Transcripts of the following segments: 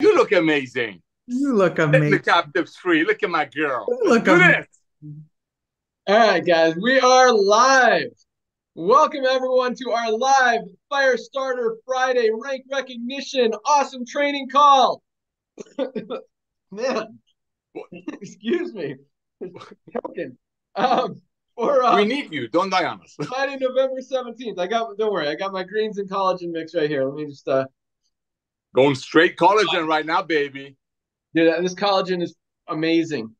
You look amazing. You look Let the amazing. captives free. Look at my girl. You look Look at this. All right, guys, we are live. Welcome everyone to our live Fire Starter Friday rank recognition awesome training call. Man, excuse me. Joking. Um, for uh, We need you. Don't die on us. Friday, November 17th. I got don't worry, I got my greens and collagen mix right here. Let me just uh Going straight collagen right now, baby. Dude, this collagen is amazing.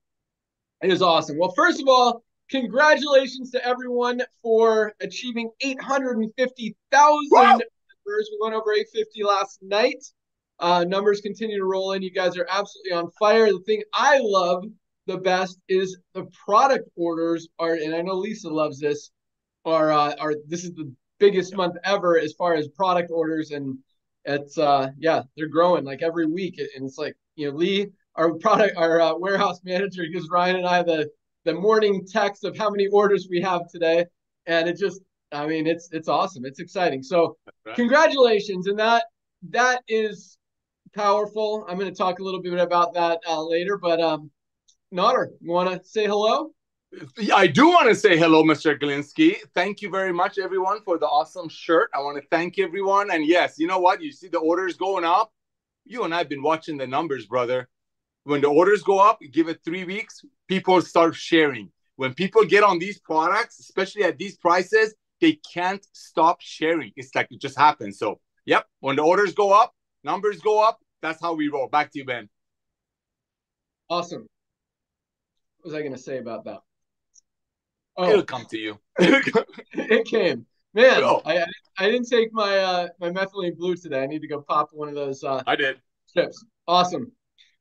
It is awesome. Well, first of all, congratulations to everyone for achieving 850,000 Wow. members. We went over 850 last night. Uh, numbers continue to roll in. You guys are absolutely on fire. The thing I love the best is the product orders are, and I know Lisa loves this, are uh, are this is the biggest month ever as far as product orders and it's uh yeah they're growing like every week and it's like you know lee our product our uh, warehouse manager gives ryan and i the the morning text of how many orders we have today and it just i mean it's it's awesome. It's exciting. So right. congratulations and that that is powerful. I'm going to talk a little bit about that uh, later but um Nader, you want to say hello I do want to say hello, Mr. Glinsky. Thank you very much, everyone, for the awesome shirt. I want to thank everyone. And yes, you know what? You see the orders going up. You and I have been watching the numbers, brother. When the orders go up, give it three weeks, people start sharing. When people get on these products, especially at these prices, they can't stop sharing. It's like it just happens. So, yep, when the orders go up, numbers go up. That's how we roll. Back to you, Ben. awesome what was i going to say about that It'll oh come to you. it came. Man, Oh. I, I didn't take my uh my methylene blue today. I need to go pop one of those uh I did. chips. Awesome.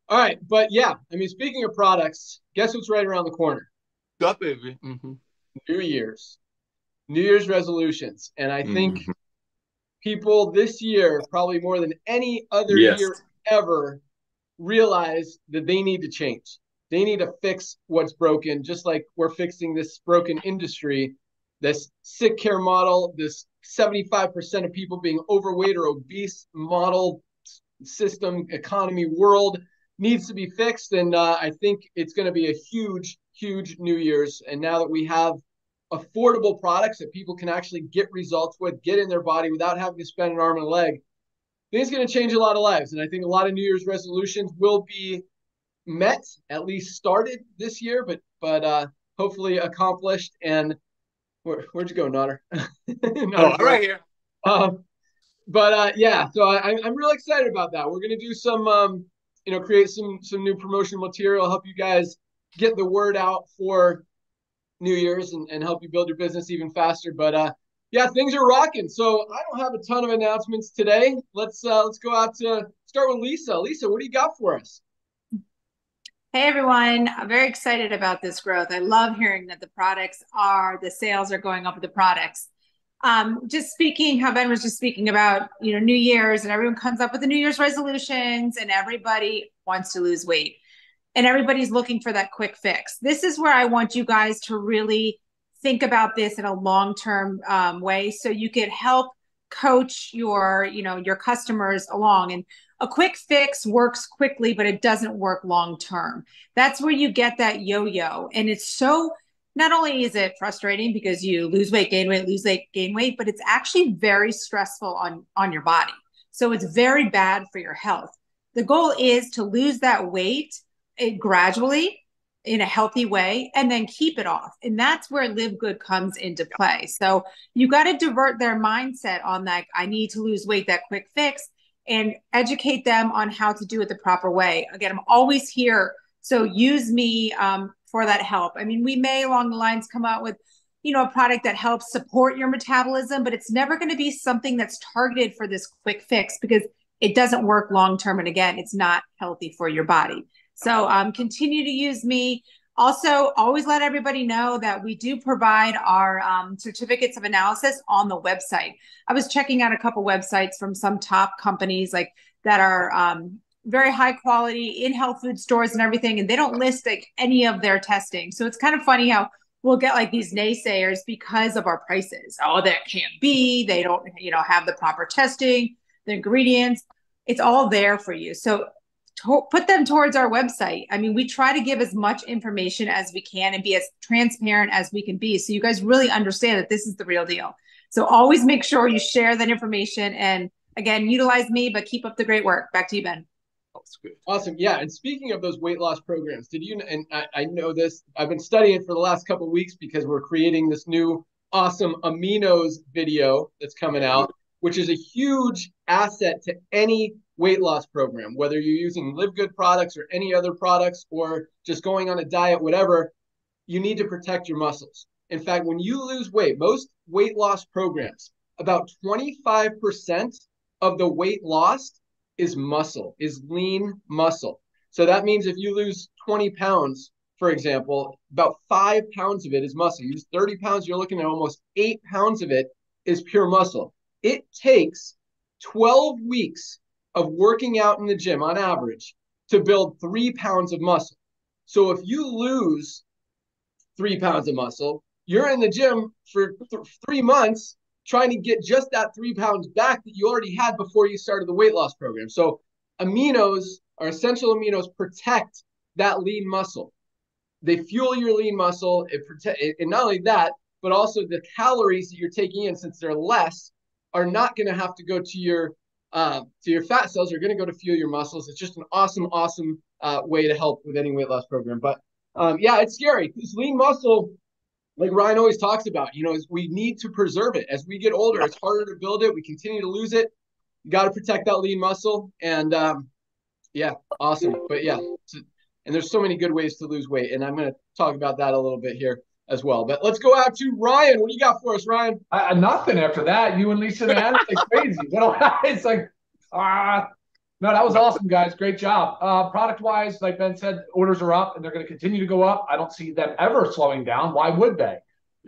All right, but yeah, I mean, speaking of products, guess what's right around the corner? Up, baby. Mhm. New Year's, New Year's resolutions, and I think Mhm. people this year, probably more than any other Yes. year ever, realize that they need to change. They need to fix what's broken, just like we're fixing this broken industry, this sick care model, this 75% of people being overweight or obese model system, economy, world needs to be fixed. And uh, I think it's going to be a huge, huge New Year's. And now that we have affordable products that people can actually get results with, get in their body without having to spend an arm and a leg, it's going to change a lot of lives. And I think a lot of New Year's resolutions will be met, at least started this year, but but uh, hopefully accomplished. And where, where'd you go, Nader? Oh, right here. Um, but uh, yeah, so I, I'm really excited about that. We're gonna do some, um, you know, create some some new promotional material, help you guys get the word out for New Year's, and, and help you build your business even faster. But uh, yeah, things are rocking. So I don't have a ton of announcements today. Let's uh, let's go out to start with Lisa. Lisa, what do you got for us? Hey everyone, I'm very excited about this growth. I love hearing that the products are, the sales are going up with the products. Um, just speaking, how Ben was just speaking about, you know, New Year's and everyone comes up with the New Year's resolutions and everybody wants to lose weight and everybody's looking for that quick fix. This is where I want you guys to really think about this in a long-term um, way so you could help coach your, you know, your customers along. And a quick fix works quickly, but it doesn't work long term. That's where you get that yo yo. And it's so, not only is it frustrating because you lose weight, gain weight, lose weight, gain weight, but it's actually very stressful on, on your body. So it's very bad for your health. The goal is to lose that weight eh, gradually in a healthy way and then keep it off. And that's where Live Good comes into play. So you got to divert their mindset on that. I need to lose weight, that quick fix and educate them on how to do it the proper way. Again, I'm always here. So use me um, for that help. I mean, we may along the lines come out with, you know, a product that helps support your metabolism, but it's never going to be something that's targeted for this quick fix because it doesn't work long term. And again, it's not healthy for your body. So um, continue to use me. Also, always let everybody know that we do provide our um, certificates of analysis on the website. I was checking out a couple websites from some top companies like that are um, very high quality in health food stores and everything, and they don't list like any of their testing. So it's kind of funny how we'll get like these naysayers because of our prices. Oh, that can't be. They don't, you know, have the proper testing, the ingredients. It's all there for you. So to- put them towards our website. I mean, we try to give as much information as we can and be as transparent as we can be so you guys really understand that this is the real deal. So always make sure you share that information and again, utilize me, but keep up the great work. Back to you, Ben. That's good. Awesome. Yeah. And speaking of those weight loss programs, did you, and I, I know this, I've been studying it for the last couple weeks because we're creating this new awesome aminos video that's coming out, which is a huge asset to any weight loss program, whether you're using Live Good products or any other products or just going on a diet, whatever, you need to protect your muscles. In fact, when you lose weight, most weight loss programs, about 25% of the weight lost is muscle, is lean muscle. So that means if you lose 20 pounds, for example, about five pounds of it is muscle. You lose 30 pounds, you're looking at almost eight pounds of it is pure muscle. It takes 12 weeks of working out in the gym on average to build three pounds of muscle. So if you lose three pounds of muscle, you're in the gym for th- three months trying to get just that three pounds back that you already had before you started the weight loss program. So aminos or essential aminos protect that lean muscle. They fuel your lean muscle. It protect, and not only that, but also the calories that you're taking in, since they're less, are not going to have to go to your uh, to your fat cells. Are going to go to fuel your muscles. It's just an awesome, awesome uh, way to help with any weight loss program. But um, yeah, it's scary because lean muscle like Ryan always talks about, you know, is we need to preserve it. As we get older, it's harder to build it. We continue to lose it. You got to protect that lean muscle. And um, yeah, awesome. But yeah, and there's so many good ways to lose weight. And I'm going to talk about that a little bit here as well. But let's go out to Ryan. What do you got for us, Ryan? Uh, nothing after that. You and Lisa man, it's like crazy. it's like, ah, no, that was awesome, guys. Great job. Uh, product wise, like Ben said, orders are up and they're going to continue to go up. I don't see them ever slowing down. Why would they?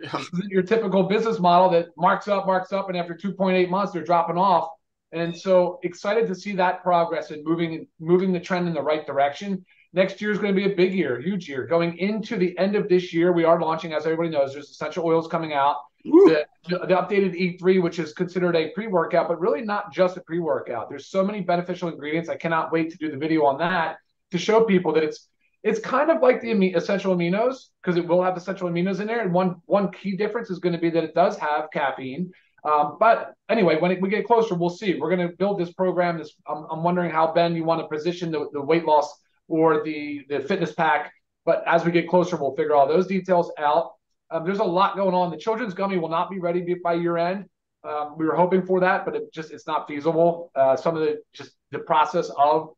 Yeah. Your typical business model that marks up, marks up, and after 2.8 months, they're dropping off. And so excited to see that progress and moving moving the trend in the right direction. Next year is going to be a big year, huge year. Going into the end of this year, we are launching, as everybody knows, there's essential oils coming out. The, the, updated E3, which is considered a pre workout, but really not just a pre workout. There's so many beneficial ingredients. I cannot wait to do the video on that to show people that it's it's kind of like the essential aminos because it will have essential aminos in there. And one one key difference is going to be that it does have caffeine. Um, but anyway, when it, we get closer, we'll see. We're going to build this program. This I'm, I'm wondering how Ben you want to position the, the weight loss or the the fitness pack. But as we get closer, we'll figure all those details out. Um, there's a lot going on. The children's gummy will not be ready by year end. Um, we were hoping for that, but it just it's not feasible. Uh, some of the just the process of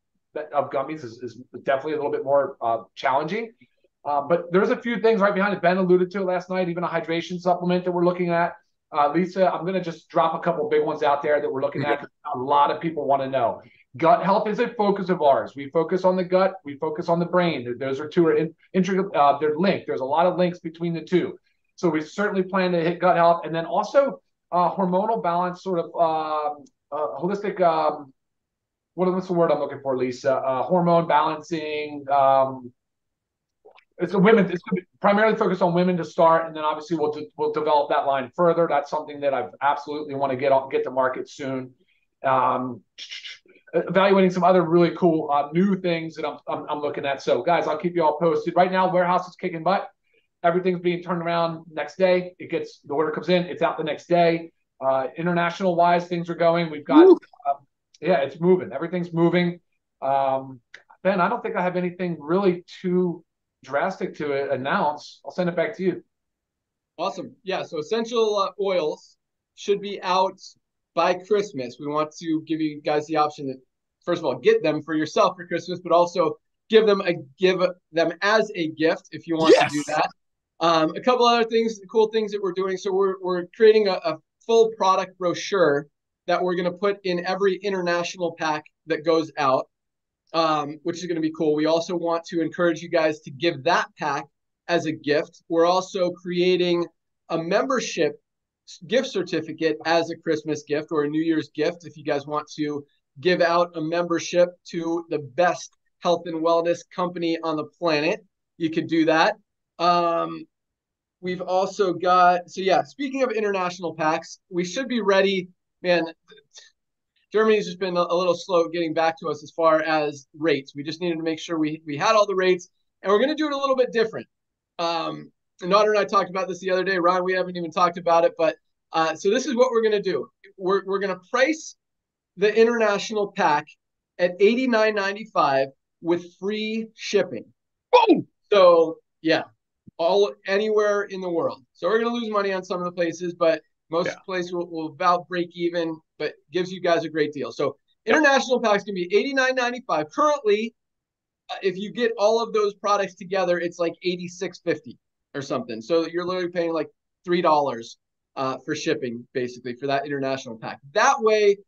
of gummies is, is definitely a little bit more uh, challenging. Uh, but there's a few things right behind it. Ben alluded to it last night, even a hydration supplement that we're looking at. Uh, Lisa, I'm going to just drop a couple big ones out there that we're looking at. A lot of people want to know. Gut health is a focus of ours. We focus on the gut. We focus on the brain. Those are two are in. Uh, they're linked. There's a lot of links between the two. So we certainly plan to hit gut health, and then also uh, hormonal balance, sort of um, uh, holistic. Um, what, what's the word I'm looking for, Lisa? Uh, hormone balancing. Um, it's a women. It's primarily focused on women to start, and then obviously we'll de- we'll develop that line further. That's something that I absolutely want to get on, get to market soon. Um, evaluating some other really cool uh, new things that I'm, I'm, I'm looking at. So guys, I'll keep you all posted. Right now, warehouse is kicking butt. Everything's being turned around next day. It gets the order comes in, it's out the next day. Uh, international wise, things are going. We've got uh, yeah, it's moving. Everything's moving. Um, ben, I don't think I have anything really too drastic to announce. I'll send it back to you. Awesome. Yeah. So essential uh, oils should be out by Christmas, we want to give you guys the option to, first of all, get them for yourself for Christmas, but also give them a give them as a gift if you want yes. to do that. Um, a couple other things, cool things that we're doing. So we're we're creating a, a full product brochure that we're going to put in every international pack that goes out, um, which is going to be cool. We also want to encourage you guys to give that pack as a gift. We're also creating a membership gift certificate as a Christmas gift or a New Year's gift if you guys want to give out a membership to the best health and wellness company on the planet. You could do that. Um, we've also got so yeah. Speaking of international packs, we should be ready. Man, Germany's just been a, little slow getting back to us as far as rates. We just needed to make sure we we had all the rates, and we're going to do it a little bit different. Um, Nader and I talked about this the other day. Ron, we haven't even talked about it, but uh, so this is what we're going to do. We're we're going to price the international pack at eighty nine ninety five with free shipping. Boom! So yeah, all anywhere in the world. So we're going to lose money on some of the places, but most Yeah. places will, will about break even, but gives you guys a great deal. So international packs can be eighty nine ninety five. Currently, uh, if you get all of those products together, it's like eighty six fifty or something. So you're literally paying like three dollars uh, for shipping, basically, for that international pack. That way,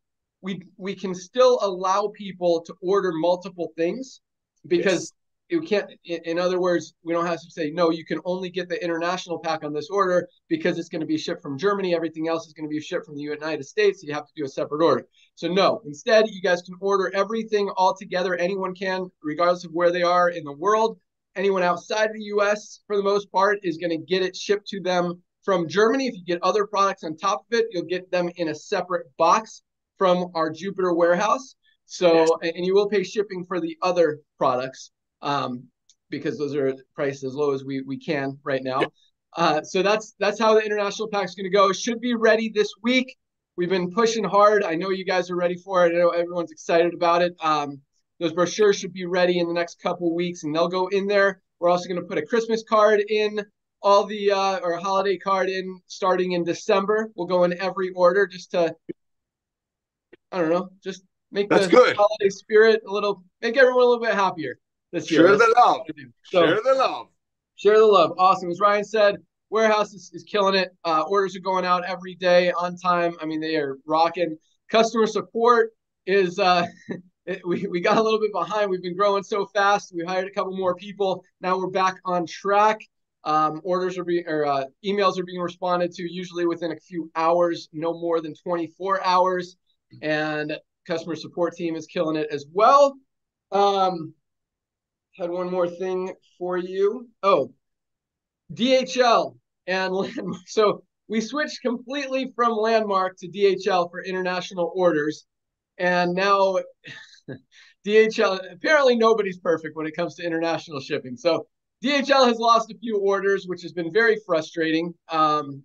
we we can still allow people to order multiple things because you can't. In, in other words, we don't have to say no. You can only get the international pack on this order because it's going to be shipped from Germany. Everything else is going to be shipped from the United States. So you have to do a separate order. So no, instead, you guys can order everything all together. Anyone can, regardless of where they are in the world. Anyone outside of the U.S. for the most part is going to get it shipped to them from Germany. If you get other products on top of it, you'll get them in a separate box from our Jupiter warehouse. So, and and you will pay shipping for the other products um, because those are priced as low as we we can right now. Uh, so that's that's how the international pack is going to go. Should be ready this week. We've been pushing hard. I know you guys are ready for it. I know everyone's excited about it. Um, those brochures should be ready in the next couple weeks, and they'll go in there. We're also going to put a Christmas card in all the uh, or a holiday card in starting in December. We'll go in every order just to I don't know, just make That's the good. holiday spirit a little, make everyone a little bit happier this year. Share That's the love. we're gonna do. So Share the love. share the love. Awesome. As Ryan said, warehouse is, is killing it. Uh, orders are going out every day on time. I mean, they are rocking. Customer support is uh, it, we, we got a little bit behind. We've been growing so fast. We hired a couple more people. Now we're back on track. Um, orders are being or uh, emails are being responded to usually within a few hours, no more than 24 hours. And customer support team is killing it as well. Um, had one more thing for you. Oh, DHL and Landmark. So we switched completely from Landmark to DHL for international orders. And now DHL, apparently nobody's perfect when it comes to international shipping. So DHL has lost a few orders, which has been very frustrating. Um,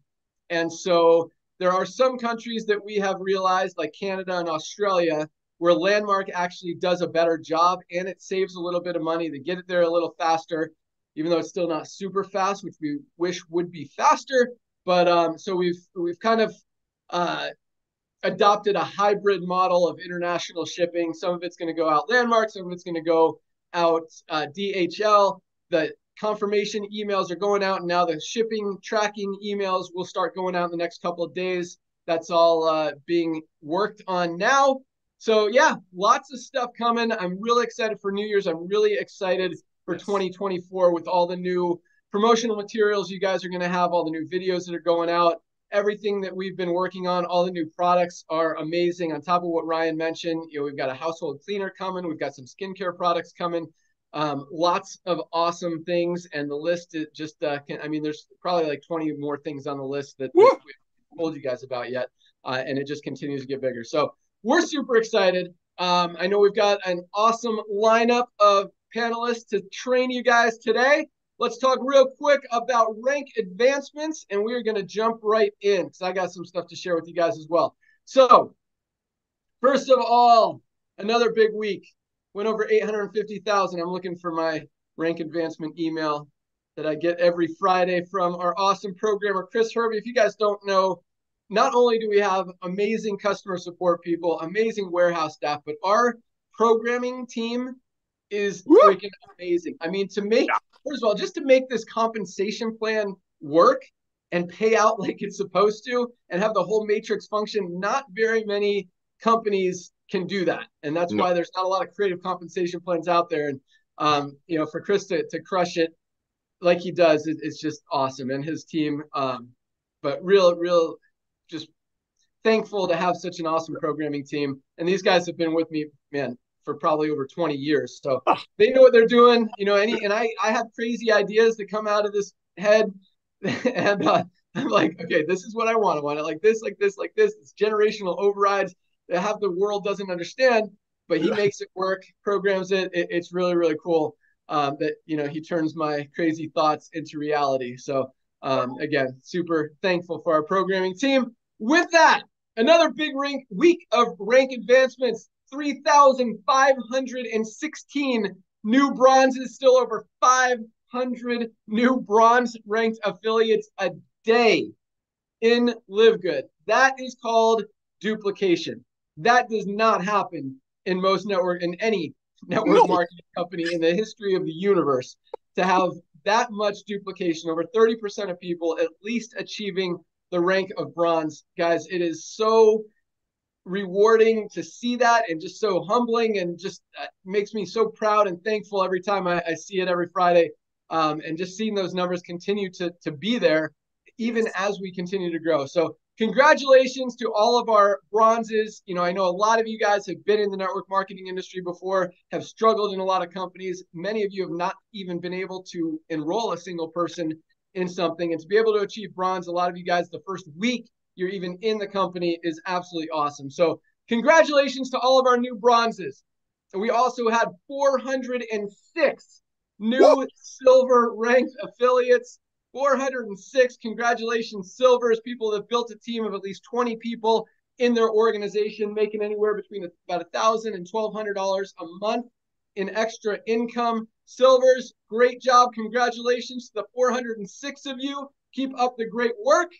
and so there are some countries that we have realized, like Canada and Australia, where Landmark actually does a better job and it saves a little bit of money. They get it there a little faster, even though it's still not super fast, which we wish would be faster. But um, so we've we've kind of uh, adopted a hybrid model of international shipping. Some of it's going to go out Landmark, some of it's going to go out uh, DHL. The confirmation emails are going out, and now the shipping tracking emails will start going out in the next couple of days. That's all uh, being worked on now. So yeah, lots of stuff coming. I'm really excited for New Year's. I'm really excited for Yes. 2024 with all the new promotional materials you guys are going to have, all the new videos that are going out, everything that we've been working on. All the new products are amazing. On top of what Ryan mentioned, you know, we've got a household cleaner coming. We've got some skincare products coming. Um, lots of awesome things, and the list is just. Uh, can, I mean, there's probably like 20 more things on the list that, we haven't told you guys about yet, uh, and it just continues to get bigger. So we're super excited. Um, I know we've got an awesome lineup of panelists to train you guys today. Let's talk real quick about rank advancements, and we're going to jump right in because I got some stuff to share with you guys as well. So, first of all, another big week. Went over 850,000. I'm looking for my rank advancement email that I get every Friday from our awesome programmer, Chris Hervey. If you guys don't know, not only do we have amazing customer support people, amazing warehouse staff, but our programming team is Woo! freaking amazing. I mean, to make, first of all, just to make this compensation plan work and pay out like it's supposed to and have the whole matrix function, not very many companies can do that. And that's No. why there's not a lot of creative compensation plans out there. And, um, you know, for Chris to, to crush it like he does, it, it's just awesome. And his team, um, but real, real, just thankful to have such an awesome programming team. And these guys have been with me, man, for probably over 20 years. So they know what they're doing, you know, any, and I, I have crazy ideas that come out of this head and, uh, I'm like, okay, this is what I want. I want it like this, like this, like this. It's generational overrides. that half the world doesn't understand, but he makes it work, programs it. it it's really, really cool um, that, you know, he turns my crazy thoughts into reality. So, um, again, super thankful for our programming team. With that, another big rank week of rank advancements 3,516 new bronzes, still over 500 new bronze ranked affiliates a day in Live Good. That is called duplication. That does not happen in most network in any network no. marketing company in the history of the universe to have that much duplication over 30% of people at least achieving the rank of bronze guys it is so rewarding to see that and just so humbling and just uh, makes me so proud and thankful every time I, I see it every Friday. Um, and just seeing those numbers continue to, to be there even as we continue to grow. So congratulations to all of our bronzes. You know, I know a lot of you guys have been in the network marketing industry before, have struggled in a lot of companies. Many of you have not even been able to enroll a single person in something. And to be able to achieve bronze, a lot of you guys, the first week you're even in the company is absolutely awesome. So, congratulations to all of our new bronzes. And we also had 406 new Whoa. silver ranked affiliates. 406. Congratulations, silvers, people that built a team of at least 20 people in their organization, making anywhere between about a thousand and twelve hundred dollars a month in extra income. Silvers, great job. Congratulations to the 406 of you. Keep up the great work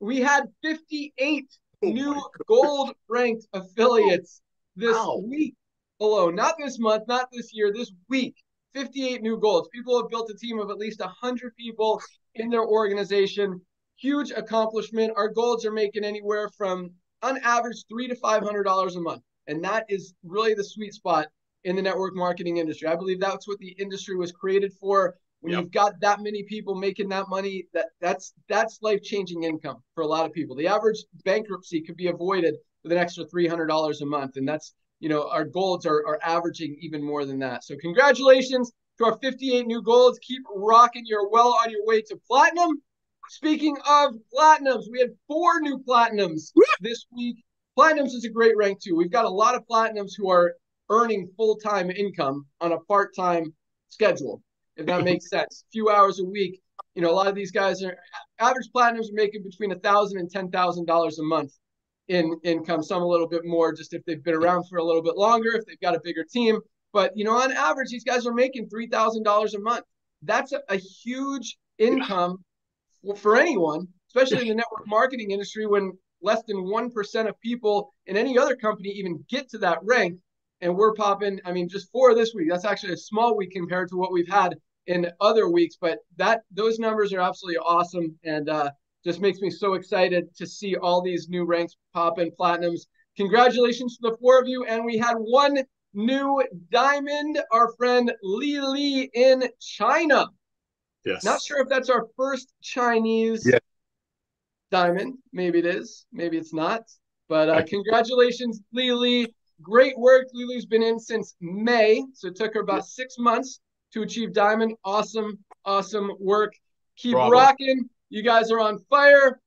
we had 58 oh new gold ranked affiliates this wow. week alone. Not this month, not this year, this week. 58 new golds. People have built a team of at least 100 people in their organization. Huge accomplishment. Our golds are making anywhere from, on average, three to five hundred dollars a month, and that is really the sweet spot in the network marketing industry. I believe that's what the industry was created for when yep. you've got that many people making that money that that's that's life-changing income for a lot of people. The average bankruptcy could be avoided with an extra $300 a month and that's you know our golds are, are averaging even more than that. So congratulations to our 58 new golds. Keep rocking you're well on your way to platinum. Speaking of platinums we had four new platinums this week. Platinums is a great rank too. We've got a lot of platinums who are earning full-time income on a part-time schedule if that makes sense. A few hours a week. You know, a lot of these guys are average platinums are making between a thousand and ten thousand dollars a month in income. Some a little bit more, just if they've been around for a little bit longer, if they've got a bigger team. But you know, on average, these guys are making three thousand dollars a month. That's a, a huge income for, anyone, especially in the network marketing industry, when less than one percent of people in any other company even get to that rank and we're popping. I mean, just four this week. That's actually a small week compared to what we've had in other weeks. But that those numbers are absolutely awesome, and uh, just makes me so excited to see all these new ranks pop in platinums. Congratulations to the four of you, and we had one new diamond. Our friend Li Li in China. Yes. Not sure if that's our first Chinese yeah. diamond. Maybe it is. Maybe it's not. But uh, congratulations, Li Li. Great work. Lulu's been in since May, so it took her about six months to achieve diamond. Awesome, awesome work. Keep Bravo. rocking. You guys are on fire.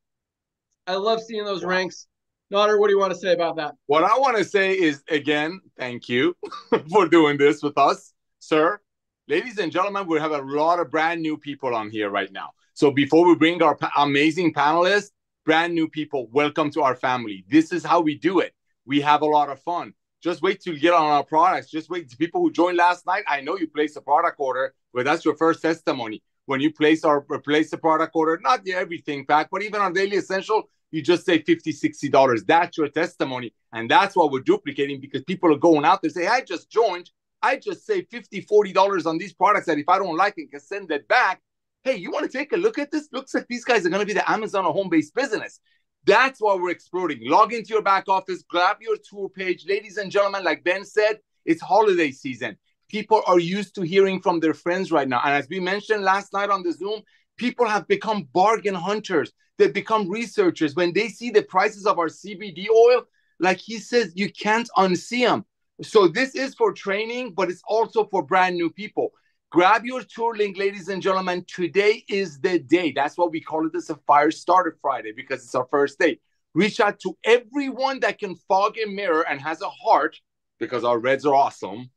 I love seeing those ranks. Nader, what do you want to say about that? What I want to say is again, thank you for doing this with us, sir. Ladies and gentlemen, we have a lot of brand new people on here right now. So before we bring our amazing panelists, brand new people, welcome to our family. This is how we do it. We have a lot of fun. Just wait till you get on our products. Just wait. To people who joined last night, I know you placed a product order, but that's your first testimony. When you place our place the product order, not the everything pack, but even on daily essential, you just say 50 60 dollars that's your testimony and that's what we're duplicating because people are going out there say i just joined i just say 50 40 dollars on these products that if i don't like it can send it back hey you want to take a look at this looks like these guys are going to be the amazon of home-based business that's why we're exploring. Log into your back office, grab your tour page. Ladies and gentlemen, like Ben said, it's holiday season. People are used to hearing from their friends right now. And as we mentioned last night on the Zoom, people have become bargain hunters. They've become researchers. When they see the prices of our CBD oil, like he says, you can't unsee them. So this is for training, but it's also for brand new people. Grab your tour link, ladies and gentlemen. Today is the day. That's what we call it as a fire starter Friday because it's our first day. reach out to everyone that can fog a mirror and has a heart, because our reds are awesome,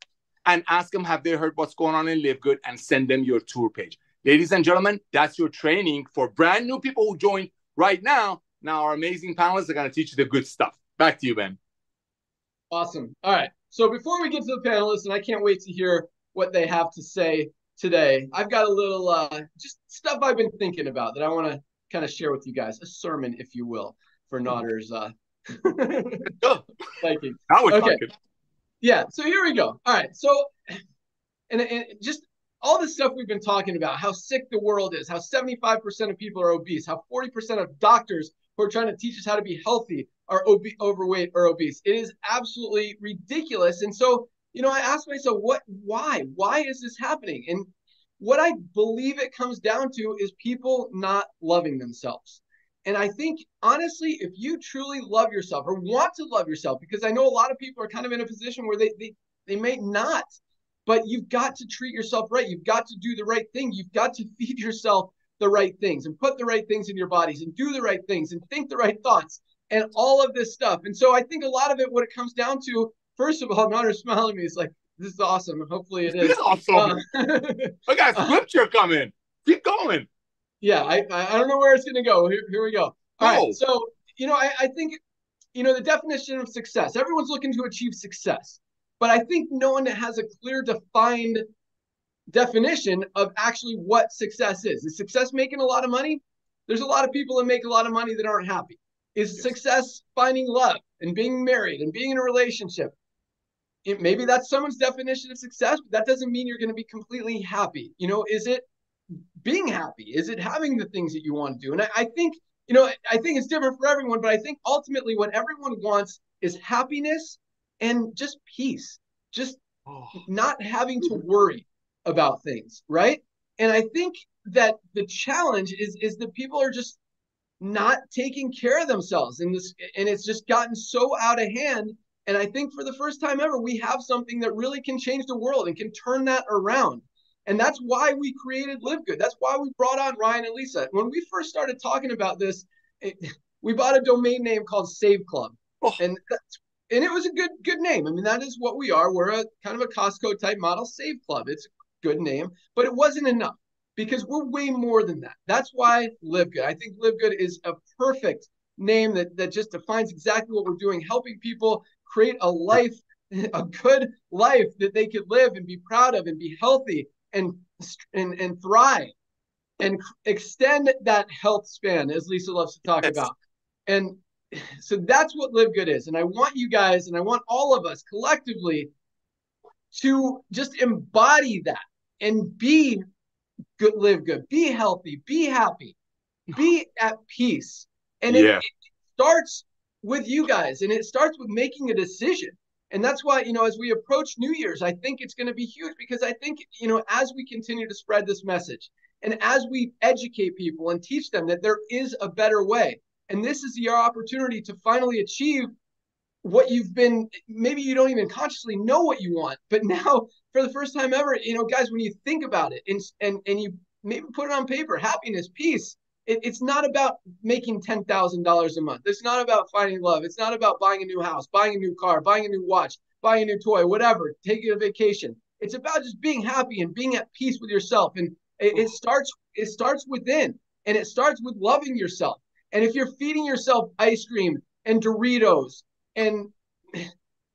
and ask them, have they heard what's going on in Live Good, and send them your tour page. Ladies and gentlemen, that's your training for brand new people who join right now. Now, our amazing panelists are going to teach you the good stuff. Back to you, Ben. Awesome. All right. So before we get to the panelists, and I can't wait to hear what they have to say today, I've got a little uh, just stuff I've been thinking about that I want to kind of share with you guys, a sermon, if you will, for Nader's uh, Viking. okay. Talking. Yeah. So here we go. All right. So, and, and just all the stuff we've been talking about, how sick the world is, how 75% of people are obese, how 40% of doctors who are trying to teach us how to be healthy are ob- overweight or obese. It is absolutely ridiculous. And so, you know, I asked myself, what, why? Why is this happening? And what I believe it comes down to is people not loving themselves. And I think, honestly, if you truly love yourself or want to love yourself, because I know a lot of people are kind of in a position where they, they, they may not, but you've got to treat yourself right. You've got to do the right thing. You've got to feed yourself the right things and put the right things in your bodies and do the right things and think the right thoughts and all of this stuff. And so I think a lot of it, what it comes down to, first of all, Nader smiling at me is like, this is awesome. Hopefully it is. This is awesome. Uh, I got scripture coming. Keep going. Yeah, I I don't know where it's gonna go. Here, here we go. All right. So, you know, I, I think, you know, the definition of success, everyone's looking to achieve success. But I think no one has a clear defined definition of actually what success is. Is success making a lot of money? There's a lot of people that make a lot of money that aren't happy. Is yes. success finding love and being married and being in a relationship? It, maybe that's someone's definition of success, but that doesn't mean you're going to be completely happy. You know, is it being happy? Is it having the things that you want to do? And I, I think, you know, I think it's different for everyone, but I think ultimately what everyone wants is happiness and just peace, just oh. not having to worry about things, right? And I think that the challenge is is that people are just not taking care of themselves and this and it's just gotten so out of hand and i think for the first time ever we have something that really can change the world and can turn that around and that's why we created live good that's why we brought on ryan and lisa when we first started talking about this it, we bought a domain name called save club oh. and that's and it was a good good name. I mean, that is what we are. We're a kind of a Costco type model save club. It's a good name, but it wasn't enough because we're way more than that. That's why Live Good. I think Live Good is a perfect name that that just defines exactly what we're doing, helping people create a life, a good life that they could live and be proud of and be healthy and and and thrive and extend that health span as Lisa loves to talk about. And so that's what live good is. And I want you guys and I want all of us collectively to just embody that and be good, live good, be healthy, be happy, be at peace. And it, yeah. it starts with you guys and it starts with making a decision. And that's why, you know, as we approach New Year's, I think it's going to be huge because I think, you know, as we continue to spread this message and as we educate people and teach them that there is a better way, and this is your opportunity to finally achieve what you've been maybe you don't even consciously know what you want but now for the first time ever you know guys when you think about it and and, and you maybe put it on paper happiness peace it, it's not about making $10000 a month. It's not about finding love. It's not about buying a new house buying a new car buying a new watch buying a new toy whatever taking a vacation. It's about just being happy and being at peace with yourself. And it, it starts it starts within and it starts with loving yourself. And if you're feeding yourself ice cream and Doritos and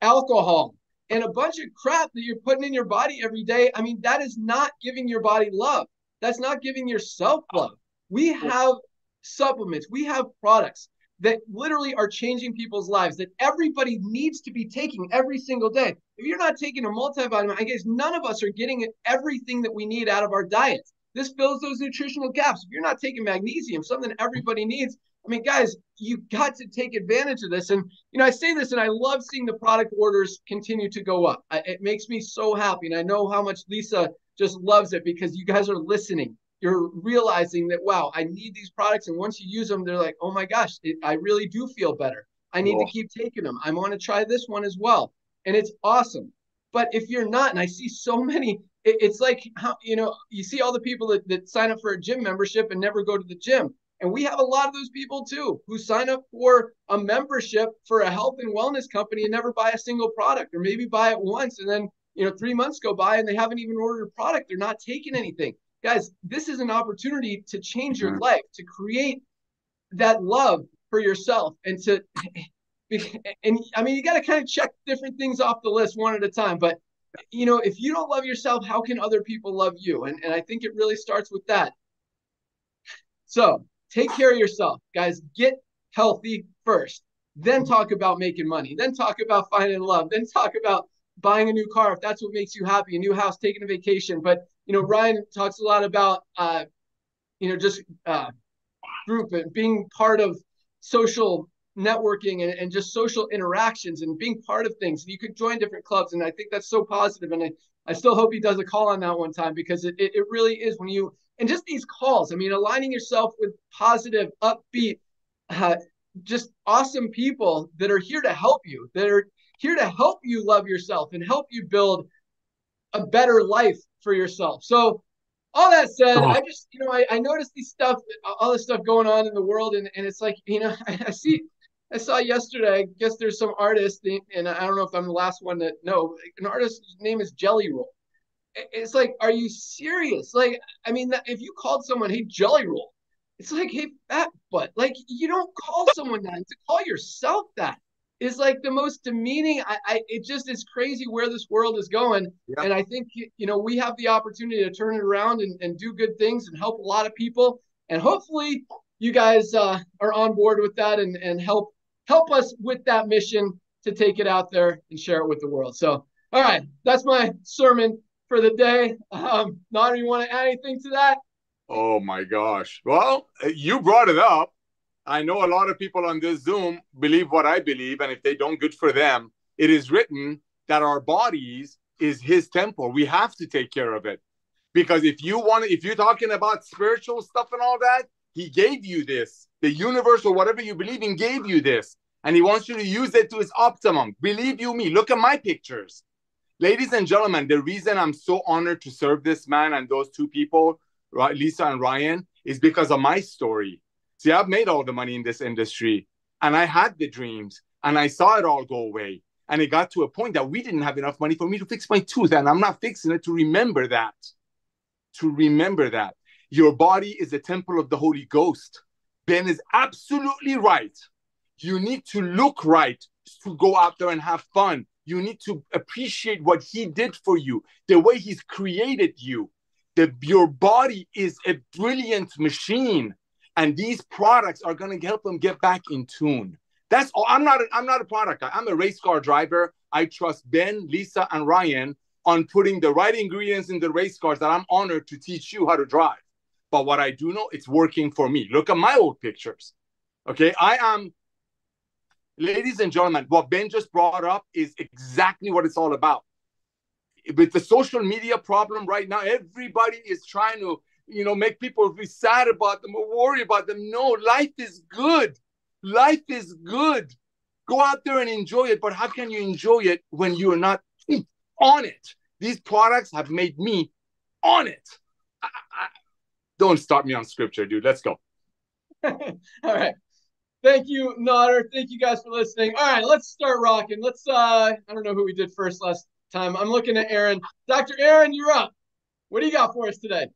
alcohol and a bunch of crap that you're putting in your body every day, I mean, that is not giving your body love. That's not giving yourself love. We have supplements, we have products that literally are changing people's lives that everybody needs to be taking every single day. If you're not taking a multivitamin, I guess none of us are getting everything that we need out of our diets. This fills those nutritional gaps. If you're not taking magnesium, something everybody needs, I mean, guys, you got to take advantage of this. And, you know, I say this and I love seeing the product orders continue to go up. I, it makes me so happy. And I know how much Lisa just loves it because you guys are listening. You're realizing that, wow, I need these products. And once you use them, they're like, oh my gosh, it, I really do feel better. I need cool. to keep taking them. I want to try this one as well. And it's awesome. But if you're not, and I see so many, it, it's like how, you know, you see all the people that, that sign up for a gym membership and never go to the gym And we have a lot of those people too who sign up for a membership for a health and wellness company and never buy a single product, or maybe buy it once and then you know three months go by and they haven't even ordered a product. They're not taking anything. Guys, this is an opportunity to change your mm-hmm. life, to create that love for yourself, and to and I mean you got to kind of check different things off the list one at a time. But you know, if you don't love yourself, how can other people love you? And and I think it really starts with that. So take care of yourself, guys. Get healthy first. Then talk about making money. Then talk about finding love. Then talk about buying a new car if that's what makes you happy, a new house, taking a vacation. But you know, Ryan talks a lot about uh, you know, just uh, group and being part of social networking and, and just social interactions and being part of things. You could join different clubs, and I think that's so positive. And I, I still hope he does a call on that one time because it, it, it really is when you and just these calls. I mean, aligning yourself with positive, upbeat, uh, just awesome people that are here to help you, that are here to help you love yourself and help you build a better life for yourself. So all that said, oh. I just, you know, I, I noticed these stuff, all this stuff going on in the world. And, and it's like, you know, I, I see, I saw yesterday, I guess there's some artist, and I don't know if I'm the last one to know, an artist's name is Jelly Roll. It's like, are you serious? Like, I mean, if you called someone, hey, Jelly Roll, it's like, hey, fat butt. Like, you don't call someone that. To call yourself that is like the most demeaning. I, I it just is crazy where this world is going. And I think you know we have the opportunity to turn it around and, and do good things and help a lot of people. And hopefully you guys uh, are on board with that and, and help help us with that mission to take it out there and share it with the world. So all right, that's my sermon for the day. Um, Nader, you want to add anything to that? Oh my gosh. Well, you brought it up. I know a lot of people on this Zoom believe what I believe, and if they don't, good for them. It is written that our bodies is His temple. We have to take care of it because if you want, if you're talking about spiritual stuff and all that, He gave you this. The universe or whatever you believe in gave you this, and He wants you to use it to its optimum. Believe you me. Look at my pictures, ladies and gentlemen. The reason I'm so honored to serve this man and those two people, Lisa and Ryan, is because of my story See, I've made all the money in this industry and I had the dreams and I saw it all go away. And it got to a point that we didn't have enough money for me to fix my tooth. And I'm not fixing it to remember that. To remember that. Your body is a temple of the Holy Ghost. Ben is absolutely right. You need to look right to go out there and have fun. You need to appreciate what he did for you, the way he's created you. The, your body is a brilliant machine and these products are going to help them get back in tune. That's all. I'm not. A, I'm not a product guy. I'm a race car driver. I trust Ben, Lisa, and Ryan on putting the right ingredients in the race cars that I'm honored to teach you how to drive. But what I do know, it's working for me. Look at my old pictures. Okay, I am. Ladies and gentlemen, what Ben just brought up is exactly what it's all about. With the social media problem right now, everybody is trying to you know, make people be sad about them or worry about them. No, life is good. Life is good. Go out there and enjoy it. But how can you enjoy it when you're not on it? These products have made me on it. I, I, don't start me on scripture, dude. Let's go. All right. Thank you, Nader. Thank you guys for listening. All right, let's start rocking. Let's uh I don't know who we did first last time. I'm looking at Aaron. Dr. Aaron, you're up. What do you got for us today?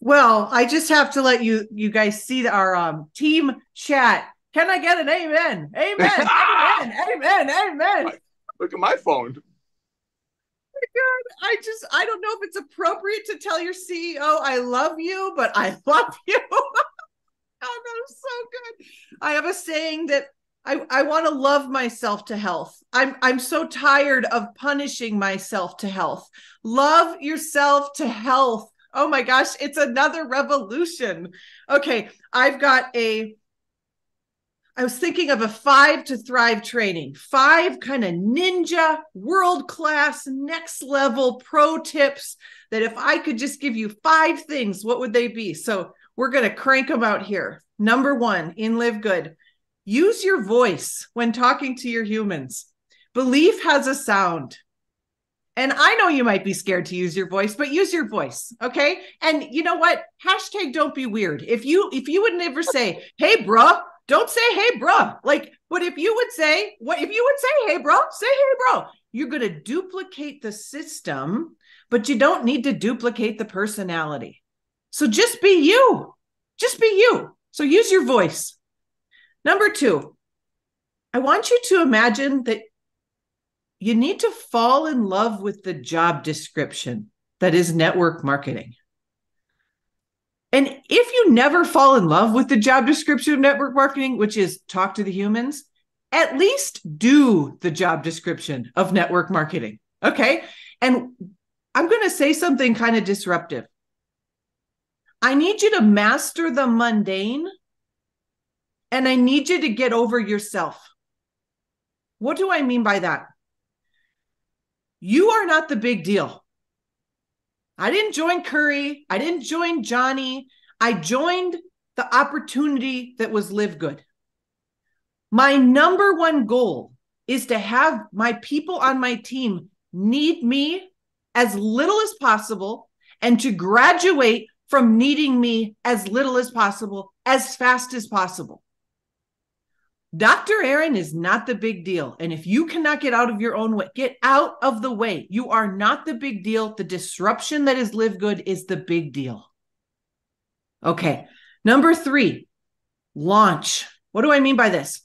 Well, I just have to let you you guys see our um, team chat. Can I get an amen? Amen. amen. Amen. Amen. Look at my phone. Oh my God, I just I don't know if it's appropriate to tell your CEO I love you, but I love you. oh, that was so good. I have a saying that I, I want to love myself to health. I'm I'm so tired of punishing myself to health. Love yourself to health. Oh my gosh, it's another revolution. Okay, I've got a I was thinking of a five to thrive training, five kind of ninja, world class, next level pro tips that if I could just give you five things, what would they be? So we're going to crank them out here. Number one in Live Good, use your voice when talking to your humans. Belief has a sound. And I know you might be scared to use your voice, but use your voice. Okay. And you know what? Hashtag don't be weird. If you if you would never say, hey bruh, don't say hey bruh. Like, but if you would say, what if you would say, hey bro, say hey bro, you're gonna duplicate the system, but you don't need to duplicate the personality. So just be you. Just be you. So use your voice. Number two, I want you to imagine that you need to fall in love with the job description that is network marketing. And if you never fall in love with the job description of network marketing, which is talk to the humans, at least do the job description of network marketing. Okay. And I'm going to say something kind of disruptive. I need you to master the mundane and I need you to get over yourself. What do I mean by that? You are not the big deal. I didn't join Curry. I didn't join Johnny. I joined the opportunity that was Live Good. My number one goal is to have my people on my team need me as little as possible and to graduate from needing me as little as possible, as fast as possible. Dr. Aaron is not the big deal. And if you cannot get out of your own way, get out of the way. You are not the big deal. The disruption that is Live Good is the big deal. Okay. Number three, launch. What do I mean by this?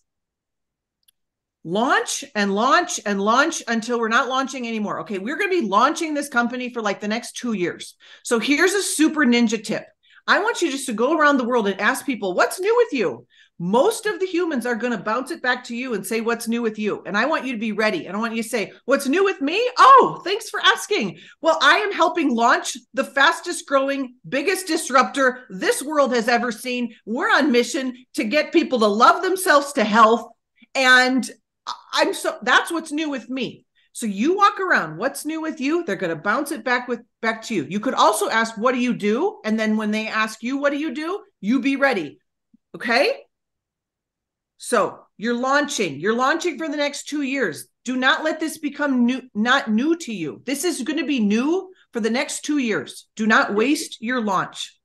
Launch and launch and launch until we're not launching anymore. Okay. We're going to be launching this company for like the next two years. So here's a super ninja tip. I want you just to go around the world and ask people, what's new with you? Most of the humans are going to bounce it back to you and say what's new with you? And i want you to be ready. And i want you to say what's new with me? Oh thanks for asking. Well i am helping launch the fastest growing biggest disruptor this world has ever seen. We're on mission to get people to love themselves to health. And i'm so that's what's new with me. So you walk around what's new with you? They're going to bounce it back with back to you. You could also ask what do you do? And then when they ask you what do you do? You be ready. Okay so you're launching, you're launching for the next two years. Do not let this become new, not new to you. This is going to be new for the next two years. Do not waste your launch.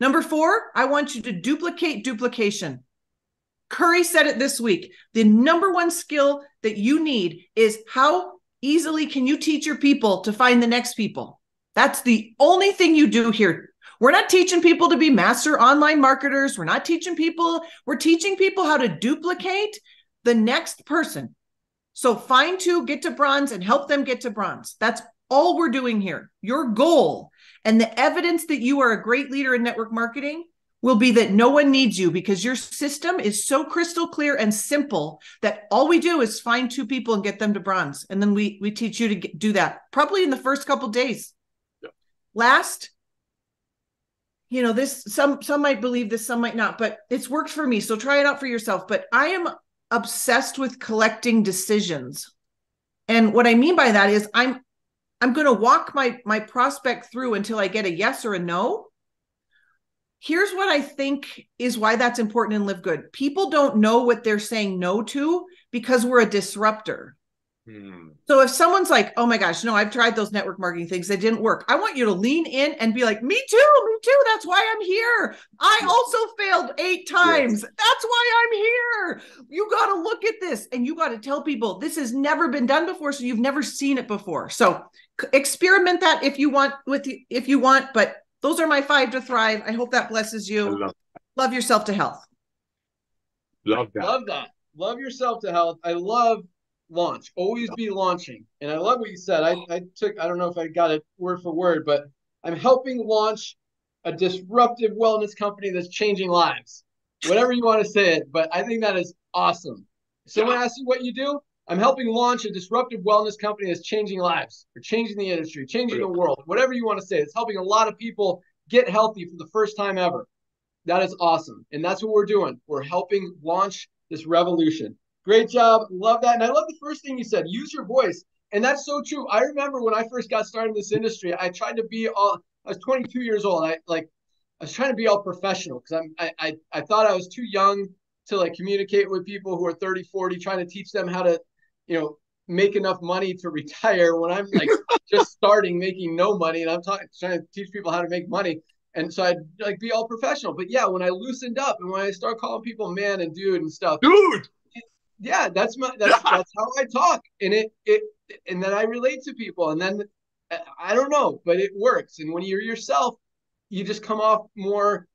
Number four, I want you to duplicate duplication. Curry said it this week. The number one skill that you need is how easily can you teach your people to find the next people? That's the only thing you do here. We're not teaching people to be master online marketers. We're not teaching people, we're teaching people how to duplicate the next person. So find two, get to bronze, and help them get to bronze. That's all we're doing here. Your goal and the evidence that you are a great leader in network marketing will be that no one needs you because your system is so crystal clear and simple that all we do is find two people and get them to bronze and then we we teach you to get, do that probably in the first couple days yep. last you know this some some might believe this some might not but it's worked for me so try it out for yourself. But i am obsessed with collecting decisions. And what i mean by that is i'm i'm going to walk my my prospect through until i get a yes or a no. Here's what i think is why that's important in live good. People don't know what they're saying no to because we're a disruptor Hmm. So if someone's like, "Oh my gosh, no, I've tried those network marketing things; they didn't work," I want you to lean in and be like, "Me too, me too. That's why I'm here. I also failed eight times. Yes. That's why I'm here. You got to look at this, and you got to tell people this has never been done before, so you've never seen it before. So experiment that if you want with if you want. But those are my five to thrive. I hope that blesses you. Love, love yourself to health. Love that. Love that. Love yourself to health. I love launch. Always be launching. And I love what you said. I, I took, I don't know if I got it word for word, but I'm helping launch a disruptive wellness company that's changing lives. Whatever you want to say it, but I think that is awesome. Someone asks you what you do, I'm helping launch a disruptive wellness company that's changing lives or changing the industry, changing the world, whatever you want to say. It's helping a lot of people get healthy for the first time ever. That is awesome. And that's what we're doing. We're helping launch this revolution. Great job. Love that. And I love the first thing you said use your voice. And that's so true. I remember when I first got started in this industry, I tried to be all, I was 22 years old. I like, I was trying to be all professional because I'm, I, I, I thought I was too young to like communicate with people who are 30, 40, trying to teach them how to, you know, make enough money to retire when I'm like just starting making no money and I'm talking trying to teach people how to make money. And so I'd like be all professional. But yeah, when I loosened up and when I start calling people man and dude and stuff, dude. Yeah, that's my that's that's how I talk. And it it and then I relate to people. And then uh, I don't know, but it works. And when you're yourself, you just come off more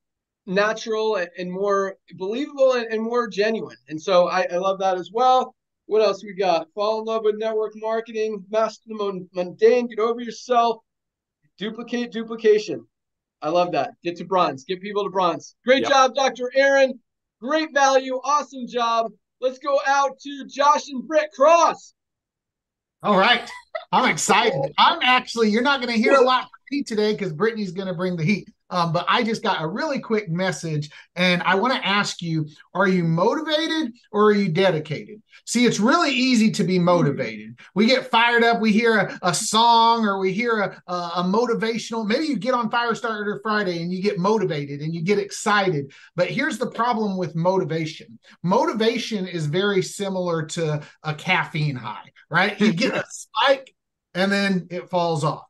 natural and, more believable and, and, more genuine. And so I, I love that as well. What else we got? Fall in love with network marketing, master the mundane, get over yourself, duplicate duplication. I love that. Get to bronze, get people to bronze. Great yep. job, Dr. Aaron. Great value, awesome job. Let's go out to Josh and Britt Cross. All right. I'm excited. I'm actually, you're not going to hear a lot from me today because Brittany's going to bring the heat. Um, but I just got a really quick message, and I want to ask you: Are you motivated or are you dedicated? See, it's really easy to be motivated. We get fired up. We hear a, a song or we hear a, a, a, motivational. Maybe you get on Firestarter Friday and you get motivated and you get excited. But here's the problem with motivation: motivation is very similar to a caffeine high, right? You get a spike and then it falls off.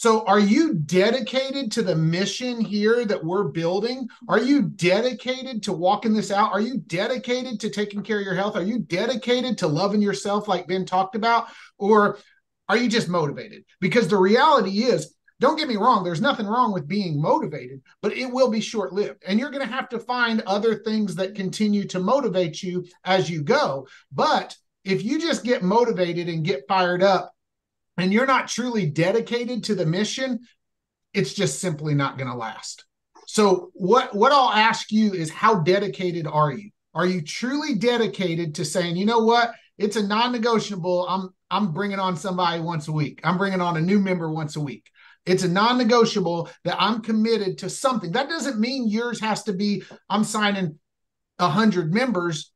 So, are you dedicated to the mission here that we're building? Are you dedicated to walking this out? Are you dedicated to taking care of your health? Are you dedicated to loving yourself, like Ben talked about? Or are you just motivated? Because the reality is, don't get me wrong, there's nothing wrong with being motivated, but it will be short lived. And you're going to have to find other things that continue to motivate you as you go. But if you just get motivated and get fired up, and you're not truly dedicated to the mission, it's just simply not going to last. So what what I'll ask you is how dedicated are you? Are you truly dedicated to saying, you know what? It's a non-negotiable. I'm I'm bringing on somebody once a week. I'm bringing on a new member once a week. It's a non-negotiable that I'm committed to something. That doesn't mean yours has to be I'm signing a hundred members.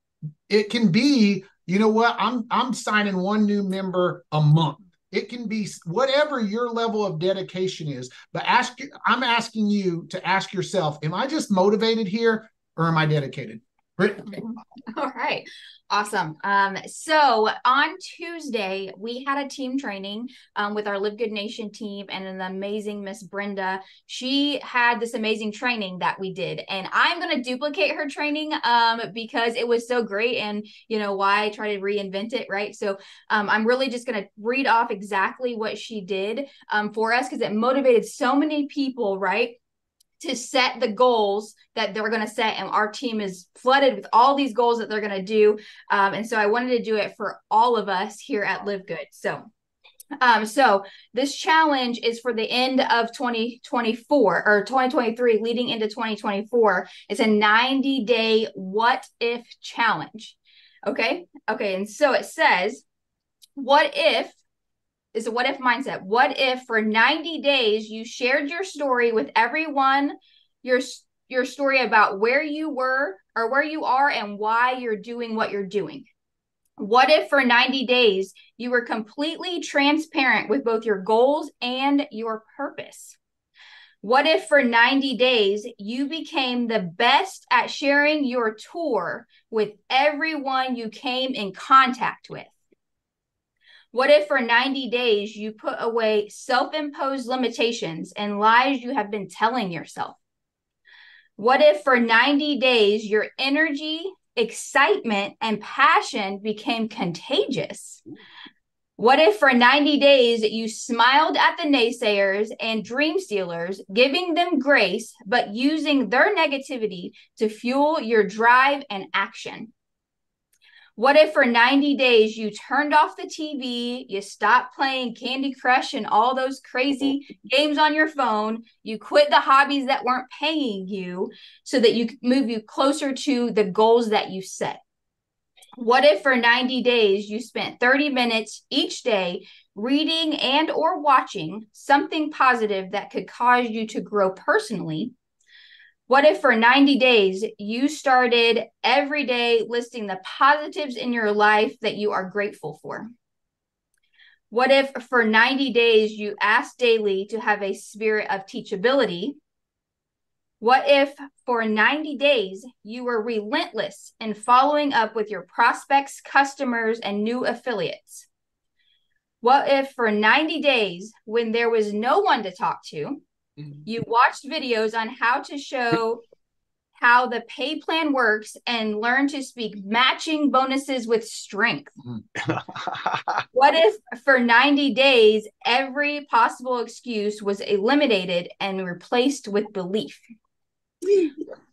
It can be, you know what? I'm I'm signing one new member a month. It can be whatever your level of dedication is. But ask I'm asking you to ask yourself, am I just motivated here or am I dedicated? All right. Awesome. Um, so on Tuesday, we had a team training um, with our Live Good Nation team and an amazing Miss Brenda. She had this amazing training that we did, and I'm going to duplicate her training um, because it was so great. And you know why try to reinvent it, right? So um, I'm really just going to read off exactly what she did um, for us because it motivated so many people, right? To set the goals that they're going to set and our team is flooded with all these goals that they're going to do. Um, and so i wanted to do it for all of us here at live good. So um, so this challenge is for the end of 2024 or 2023 leading into 2024 it's a 90 day what if challenge. Okay? Okay and so it says what if is a what if mindset. What if for 90 days you shared your story with everyone, your your story about where you were or where you are and why you're doing what you're doing? What if for 90 days you were completely transparent with both your goals and your purpose? What if for 90 days you became the best at sharing your tour with everyone you came in contact with? What if for 90 days you put away self imposed limitations and lies you have been telling yourself? What if for 90 days your energy, excitement, and passion became contagious? What if for 90 days you smiled at the naysayers and dream stealers, giving them grace, but using their negativity to fuel your drive and action? What if for 90 days you turned off the TV, you stopped playing Candy Crush and all those crazy games on your phone, you quit the hobbies that weren't paying you so that you move you closer to the goals that you set? What if for 90 days you spent 30 minutes each day reading and or watching something positive that could cause you to grow personally what if for 90 days you started every day listing the positives in your life that you are grateful for? What if for 90 days you asked daily to have a spirit of teachability? What if for 90 days you were relentless in following up with your prospects, customers, and new affiliates? What if for 90 days, when there was no one to talk to. Mm-hmm. you watched videos on how to show how the pay plan works and learn to speak matching bonuses with strength? Mm. What if for 90 days, every possible excuse was eliminated and replaced with belief?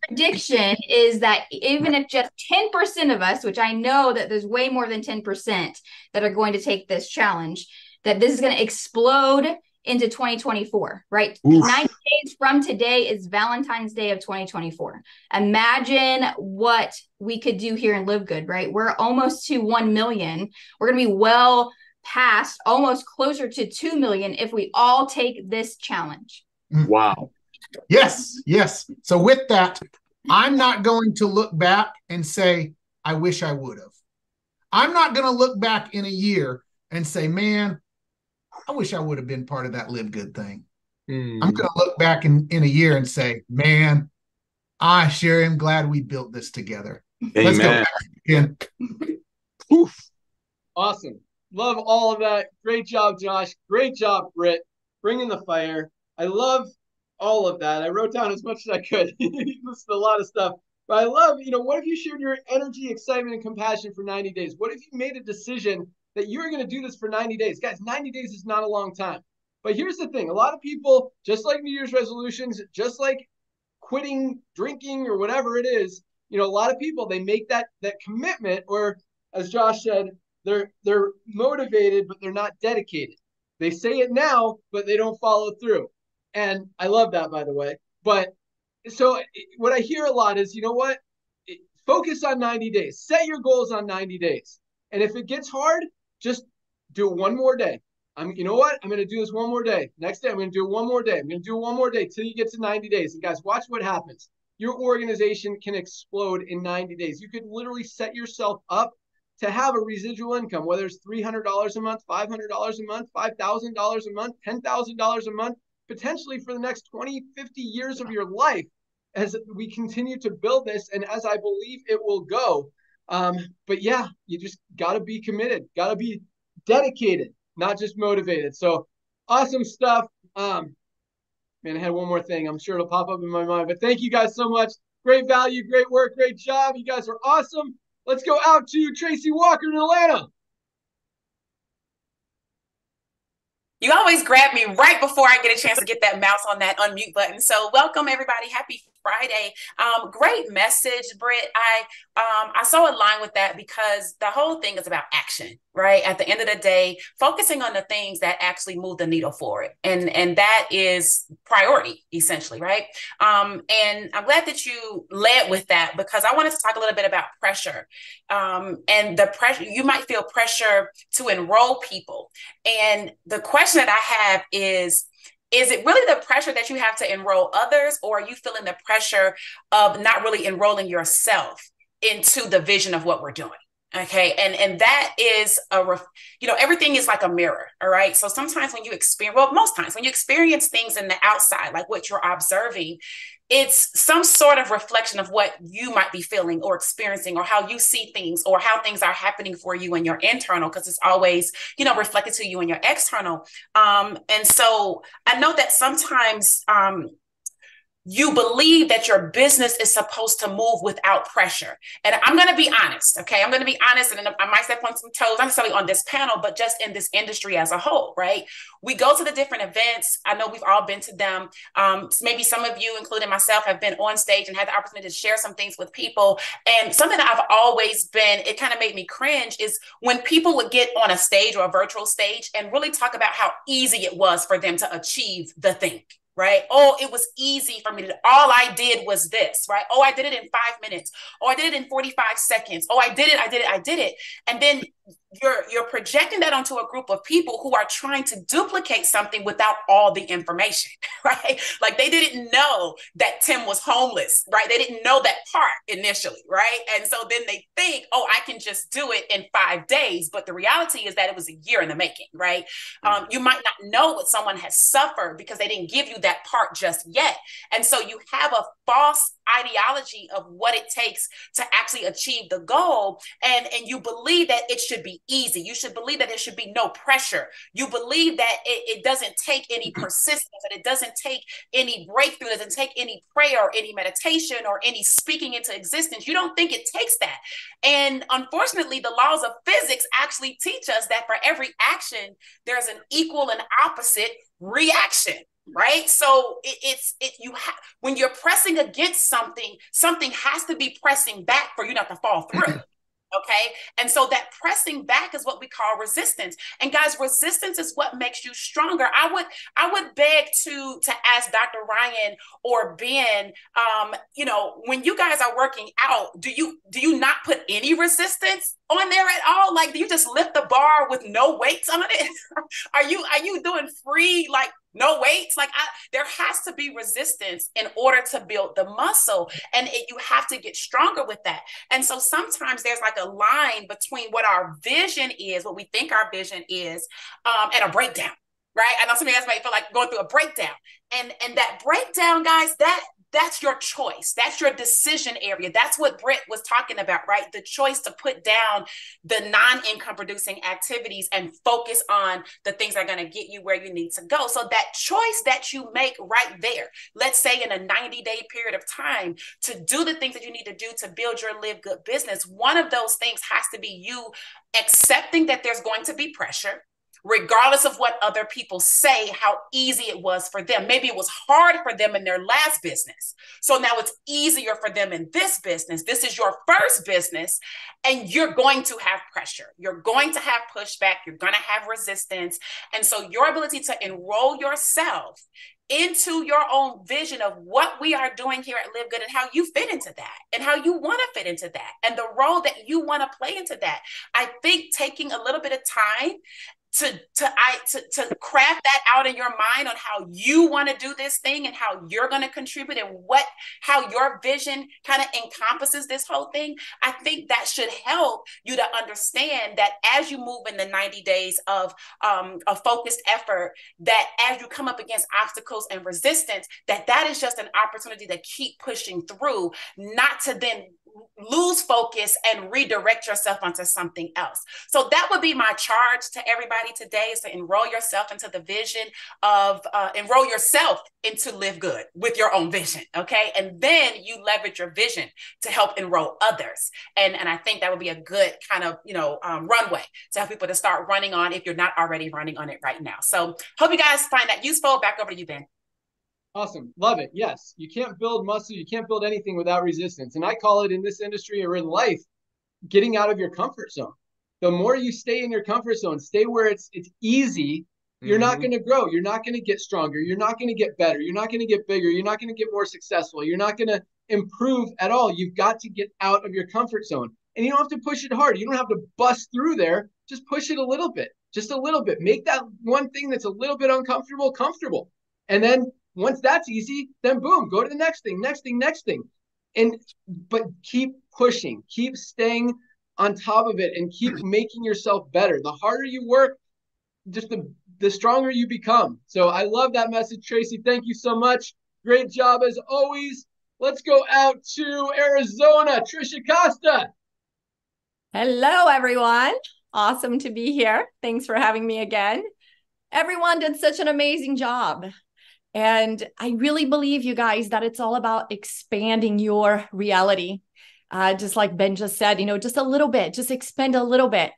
Prediction is that even if just 10% of us, which I know that there's way more than 10% that are going to take this challenge, that this is going to explode into 2024, right? Oof. 90 days from today is Valentine's Day of 2024. Imagine what we could do here in Live Good, right? We're almost to 1 million. We're going to be well past, almost closer to 2 million if we all take this challenge. Mm. wow. Yes, yes. So with that, I'm not going to look back and say, I wish I would have. I'm not going to look back in a year and say, man, I wish I would have been part of that live good thing. Mm. I'm going to look back in, in a year and say, man, I sure am glad we built this together. Let's go. Amen. Ken. Oof. Awesome. Love all of that. Great job, Josh. Great job, Britt. Bringing the fire. I love all of that. I wrote down as much as I could. you listed a lot of stuff. But I love, you know, what if you shared your energy, excitement, and compassion for 90 days? What if you made a decision that you are going to do this for 90 days? Guys, 90 days is not a long time. But here's the thing a lot of people, just like New Year's resolutions, just like quitting drinking or whatever it is, you know, a lot of people they make that that commitment or as Josh said, they're they're motivated but they're not dedicated. They say it now but they don't follow through. And I love that by the way. But so eh, what I hear a lot is, you know what? Focus on 90 days. Set your goals on 90 days. And if it gets hard, just do it one more day. I'm, you know what? I'm going to do this one more day. Next day, I'm going to do it one more day. I'm going to do it one more day till you get to 90 days. And guys, watch what happens. Your organization can explode in 90 days. You could literally set yourself up to have a residual income, whether it's $300 a month, $500 a month, $5,000 a month, $10,000 a month, potentially for the next 20, 50 years of your life as we continue to build this and as I believe it will go. Um, but yeah, you just got to be committed, got to be dedicated, not just motivated. So awesome stuff. Um, man, I had one more thing. I'm sure it'll pop up in my mind, but thank you guys so much. Great value, great work, great job. You guys are awesome. Let's go out to Tracy Walker in Atlanta. You always grab me right before I get a chance to get that mouse on that unmute button. So welcome everybody. Happy Friday. Um, great message, Britt. I um, I so align with that because the whole thing is about action, right? At the end of the day, focusing on the things that actually move the needle forward, and and that is priority essentially, right? Um, and I'm glad that you led with that because I wanted to talk a little bit about pressure, um, and the pressure you might feel pressure to enroll people, and the question that I have is is it really the pressure that you have to enroll others or are you feeling the pressure of not really enrolling yourself into the vision of what we're doing? Okay and and that is a ref, you know everything is like a mirror all right? So sometimes when you experience well most times when you experience things in the outside like what you're observing it's some sort of reflection of what you might be feeling or experiencing or how you see things or how things are happening for you in your internal because it's always you know reflected to you in your external. Um and so i know that sometimes um you believe that your business is supposed to move without pressure. And I'm going to be honest, okay? I'm going to be honest, and I might step on some toes, not necessarily on this panel, but just in this industry as a whole, right? We go to the different events. I know we've all been to them. Um, maybe some of you, including myself, have been on stage and had the opportunity to share some things with people. And something that I've always been, it kind of made me cringe, is when people would get on a stage or a virtual stage and really talk about how easy it was for them to achieve the thing right? Oh, it was easy for me to, all I did was this, right? Oh, I did it in five minutes. Oh, I did it in 45 seconds. Oh, I did it, I did it, I did it. And then you're you're projecting that onto a group of people who are trying to duplicate something without all the information, right? Like they didn't know that Tim was homeless, right? They didn't know that part initially, right? And so then they think, oh, I can just do it in five days. But the reality is that it was a year in the making, right? Um, you might not know what someone has suffered because they didn't give you that part just yet. And so you have a false ideology of what it takes to actually achieve the goal. And and you believe that it should be easy. You should believe that there should be no pressure. You believe that it, it doesn't take any persistence that it doesn't take any breakthrough doesn't take any prayer or any meditation or any speaking into existence. You don't think it takes that. And unfortunately the laws of physics actually teach us that for every action there's an equal and opposite reaction right? So it, it's it you have when you're pressing against something something has to be pressing back for you not to fall through okay? And so that pressing back is what we call resistance. And guys resistance is what makes you stronger. I would i would beg to to ask dr ryan or ben um you know when you guys are working out do you do you not put any resistance on there at all? Like do you just lift the bar with no weights on it? Are you are you doing free like no weights? Like I, there has to be resistance in order to build the muscle and it, you have to get stronger with that. And so sometimes there's like a line between what our vision is what we think our vision is um, and a breakdown right? I know some of you guys might feel like going through a breakdown. And and that breakdown guys that that's your choice. That's your decision area. That's what Britt was talking about, right? The choice to put down the non income producing activities and focus on the things that are going to get you where you need to go. So, that choice that you make right there, let's say in a 90 day period of time to do the things that you need to do to build your live good business, one of those things has to be you accepting that there's going to be pressure regardless of what other people say, how easy it was for them. Maybe it was hard for them in their last business. So now it's easier for them in this business. This is your first business, and you're going to have pressure. You're going to have pushback. You're going to have resistance. And so your ability to enroll yourself into your own vision of what we are doing here at Live Good and how you fit into that and how you want to fit into that and the role that you want to play into that. I think taking a little bit of time to to I to, to craft that out in your mind on how you want to do this thing and how you're going to contribute and what how your vision kind of encompasses this whole thing i think that should help you to understand that as you move in the 90 days of um, a focused effort that as you come up against obstacles and resistance that that is just an opportunity to keep pushing through not to then lose focus and redirect yourself onto something else. So that would be my charge to everybody today is to enroll yourself into the vision of uh, enroll yourself into live good with your own vision. Okay. And then you leverage your vision to help enroll others. And, and I think that would be a good kind of, you know, um, runway to help people to start running on if you're not already running on it right now. So hope you guys find that useful. Back over to you, Ben. Awesome. Love it. Yes. You can't build muscle. You can't build anything without resistance. And I call it in this industry or in life, getting out of your comfort zone. The more you stay in your comfort zone, stay where it's it's easy, you're mm-hmm. not going to grow. You're not going to get stronger. You're not going to get better. You're not going to get bigger. You're not going to get more successful. You're not going to improve at all. You've got to get out of your comfort zone. And you don't have to push it hard. You don't have to bust through there. Just push it a little bit. Just a little bit. Make that one thing that's a little bit uncomfortable comfortable. And then once that's easy, then boom, go to the next thing, next thing, next thing. And but keep pushing, keep staying on top of it and keep making yourself better. The harder you work, just the the stronger you become. So I love that message, Tracy. Thank you so much. Great job as always. Let's go out to Arizona. Trisha Costa. Hello, everyone. Awesome to be here. Thanks for having me again. Everyone did such an amazing job. And I really believe, you guys, that it's all about expanding your reality. Uh, just like Ben just said, you know, just a little bit, just expand a little bit.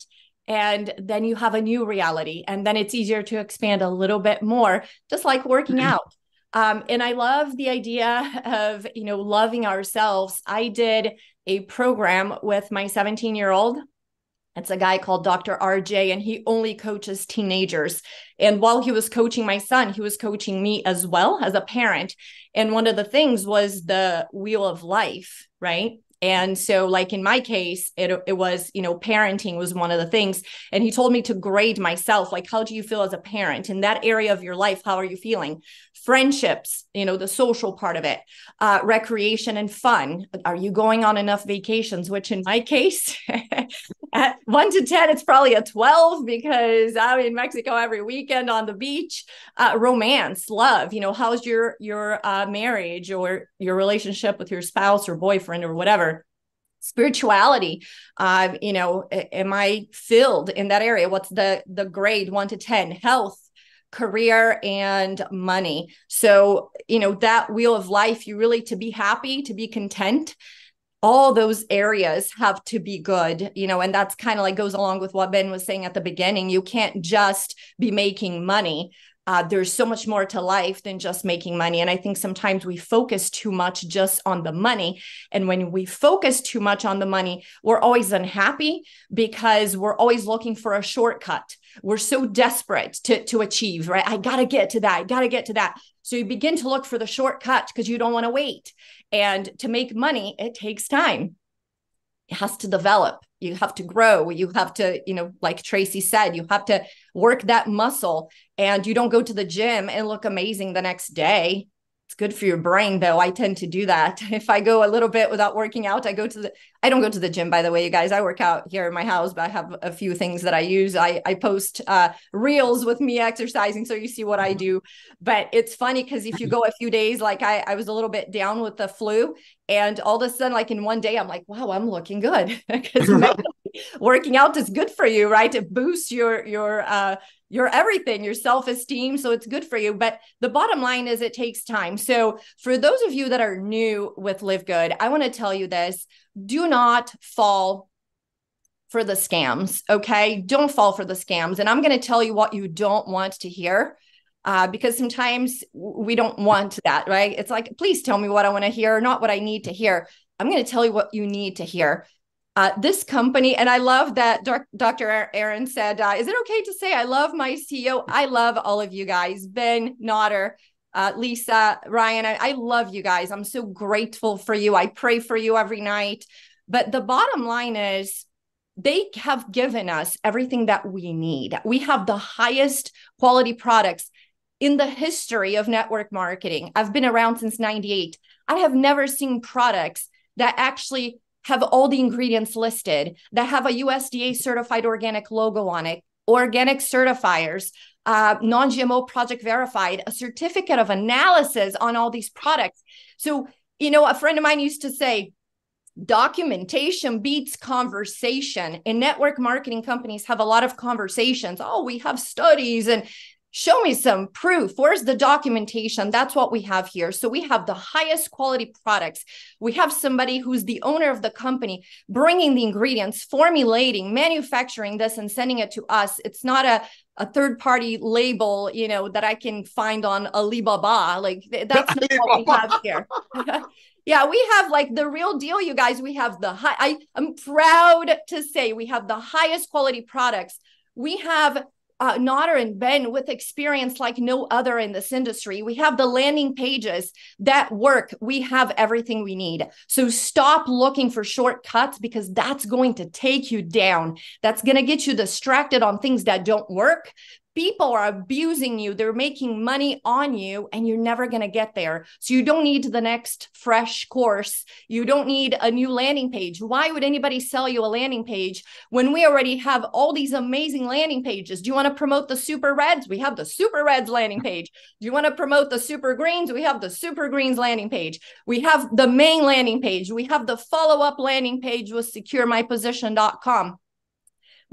And then you have a new reality. And then it's easier to expand a little bit more, just like working mm-hmm. out. Um, and I love the idea of, you know, loving ourselves. I did a program with my 17 year old it's a guy called Dr. RJ, and he only coaches teenagers. And while he was coaching my son, he was coaching me as well as a parent. And one of the things was the wheel of life, right? And so, like in my case, it, it was, you know, parenting was one of the things. And he told me to grade myself. Like, how do you feel as a parent in that area of your life? How are you feeling? Friendships, you know, the social part of it, uh, recreation and fun. Are you going on enough vacations? Which in my case, At one to 10, it's probably a 12 because I'm in Mexico every weekend on the beach. Uh, romance, love, you know, how's your, your uh, marriage or your relationship with your spouse or boyfriend or whatever? spirituality uh, you know am i filled in that area what's the the grade 1 to 10 health career and money so you know that wheel of life you really to be happy to be content all those areas have to be good you know and that's kind of like goes along with what ben was saying at the beginning you can't just be making money uh, there's so much more to life than just making money. And I think sometimes we focus too much just on the money. And when we focus too much on the money, we're always unhappy because we're always looking for a shortcut. We're so desperate to, to achieve, right? I got to get to that. I got to get to that. So you begin to look for the shortcut because you don't want to wait. And to make money, it takes time. It has to develop. You have to grow. You have to you know like tracy said you have to work that muscle and you don't go to the gym and look amazing the next day it's good for your brain though. I tend to do that. If i go a little bit without working out i go to the i don't go to the gym by the way you guys. I work out here in my house but i have a few things that i use. I i post uh reels with me exercising so you see what i mm-hmm. do. But it's funny because if you go a few days like i i was a little bit down with the flu and all of a sudden like in one day i'm like wow i'm looking good. Because working out is good for you right it boosts your your uh your everything, your self esteem. So it's good for you. But the bottom line is it takes time. So for those of you that are new with Live Good, I want to tell you this do not fall for the scams. Okay. Don't fall for the scams. And I'm going to tell you what you don't want to hear. Uh, because sometimes we don't want that, right? It's like, please tell me what I want to hear, not what I need to hear. I'm going to tell you what you need to hear. Uh, this company, and I love that Dr. Aaron said, uh, Is it okay to say I love my CEO? I love all of you guys, Ben, Nader, uh, Lisa, Ryan. I, I love you guys. I'm so grateful for you. I pray for you every night. But the bottom line is, they have given us everything that we need. We have the highest quality products in the history of network marketing. I've been around since 98. I have never seen products that actually have all the ingredients listed that have a USDA certified organic logo on it, organic certifiers, uh, non GMO project verified, a certificate of analysis on all these products. So, you know, a friend of mine used to say, documentation beats conversation and network marketing companies have a lot of conversations oh we have studies and show me some proof. Where's the documentation? That's what we have here. So we have the highest quality products. We have somebody who's the owner of the company bringing the ingredients, formulating, manufacturing this, and sending it to us. It's not a a third party label, you know, that I can find on Alibaba. Like that's not what we have here. yeah, we have like the real deal, you guys. We have the high. I am proud to say we have the highest quality products. We have uh, Nader and Ben with experience like no other in this industry. We have the landing pages that work. We have everything we need. So stop looking for shortcuts because that's going to take you down. That's going to get you distracted on things that don't work people are abusing you they're making money on you and you're never going to get there. So you don't need the next fresh course. You don't need a new landing page. Why would anybody sell you a landing page when we already have all these amazing landing pages? Do you want to promote the super reds? We have the super reds landing page. Do you want to promote the super greens? We have the super greens landing page. We have the main landing page. We have the follow-up landing page with securemyposition.com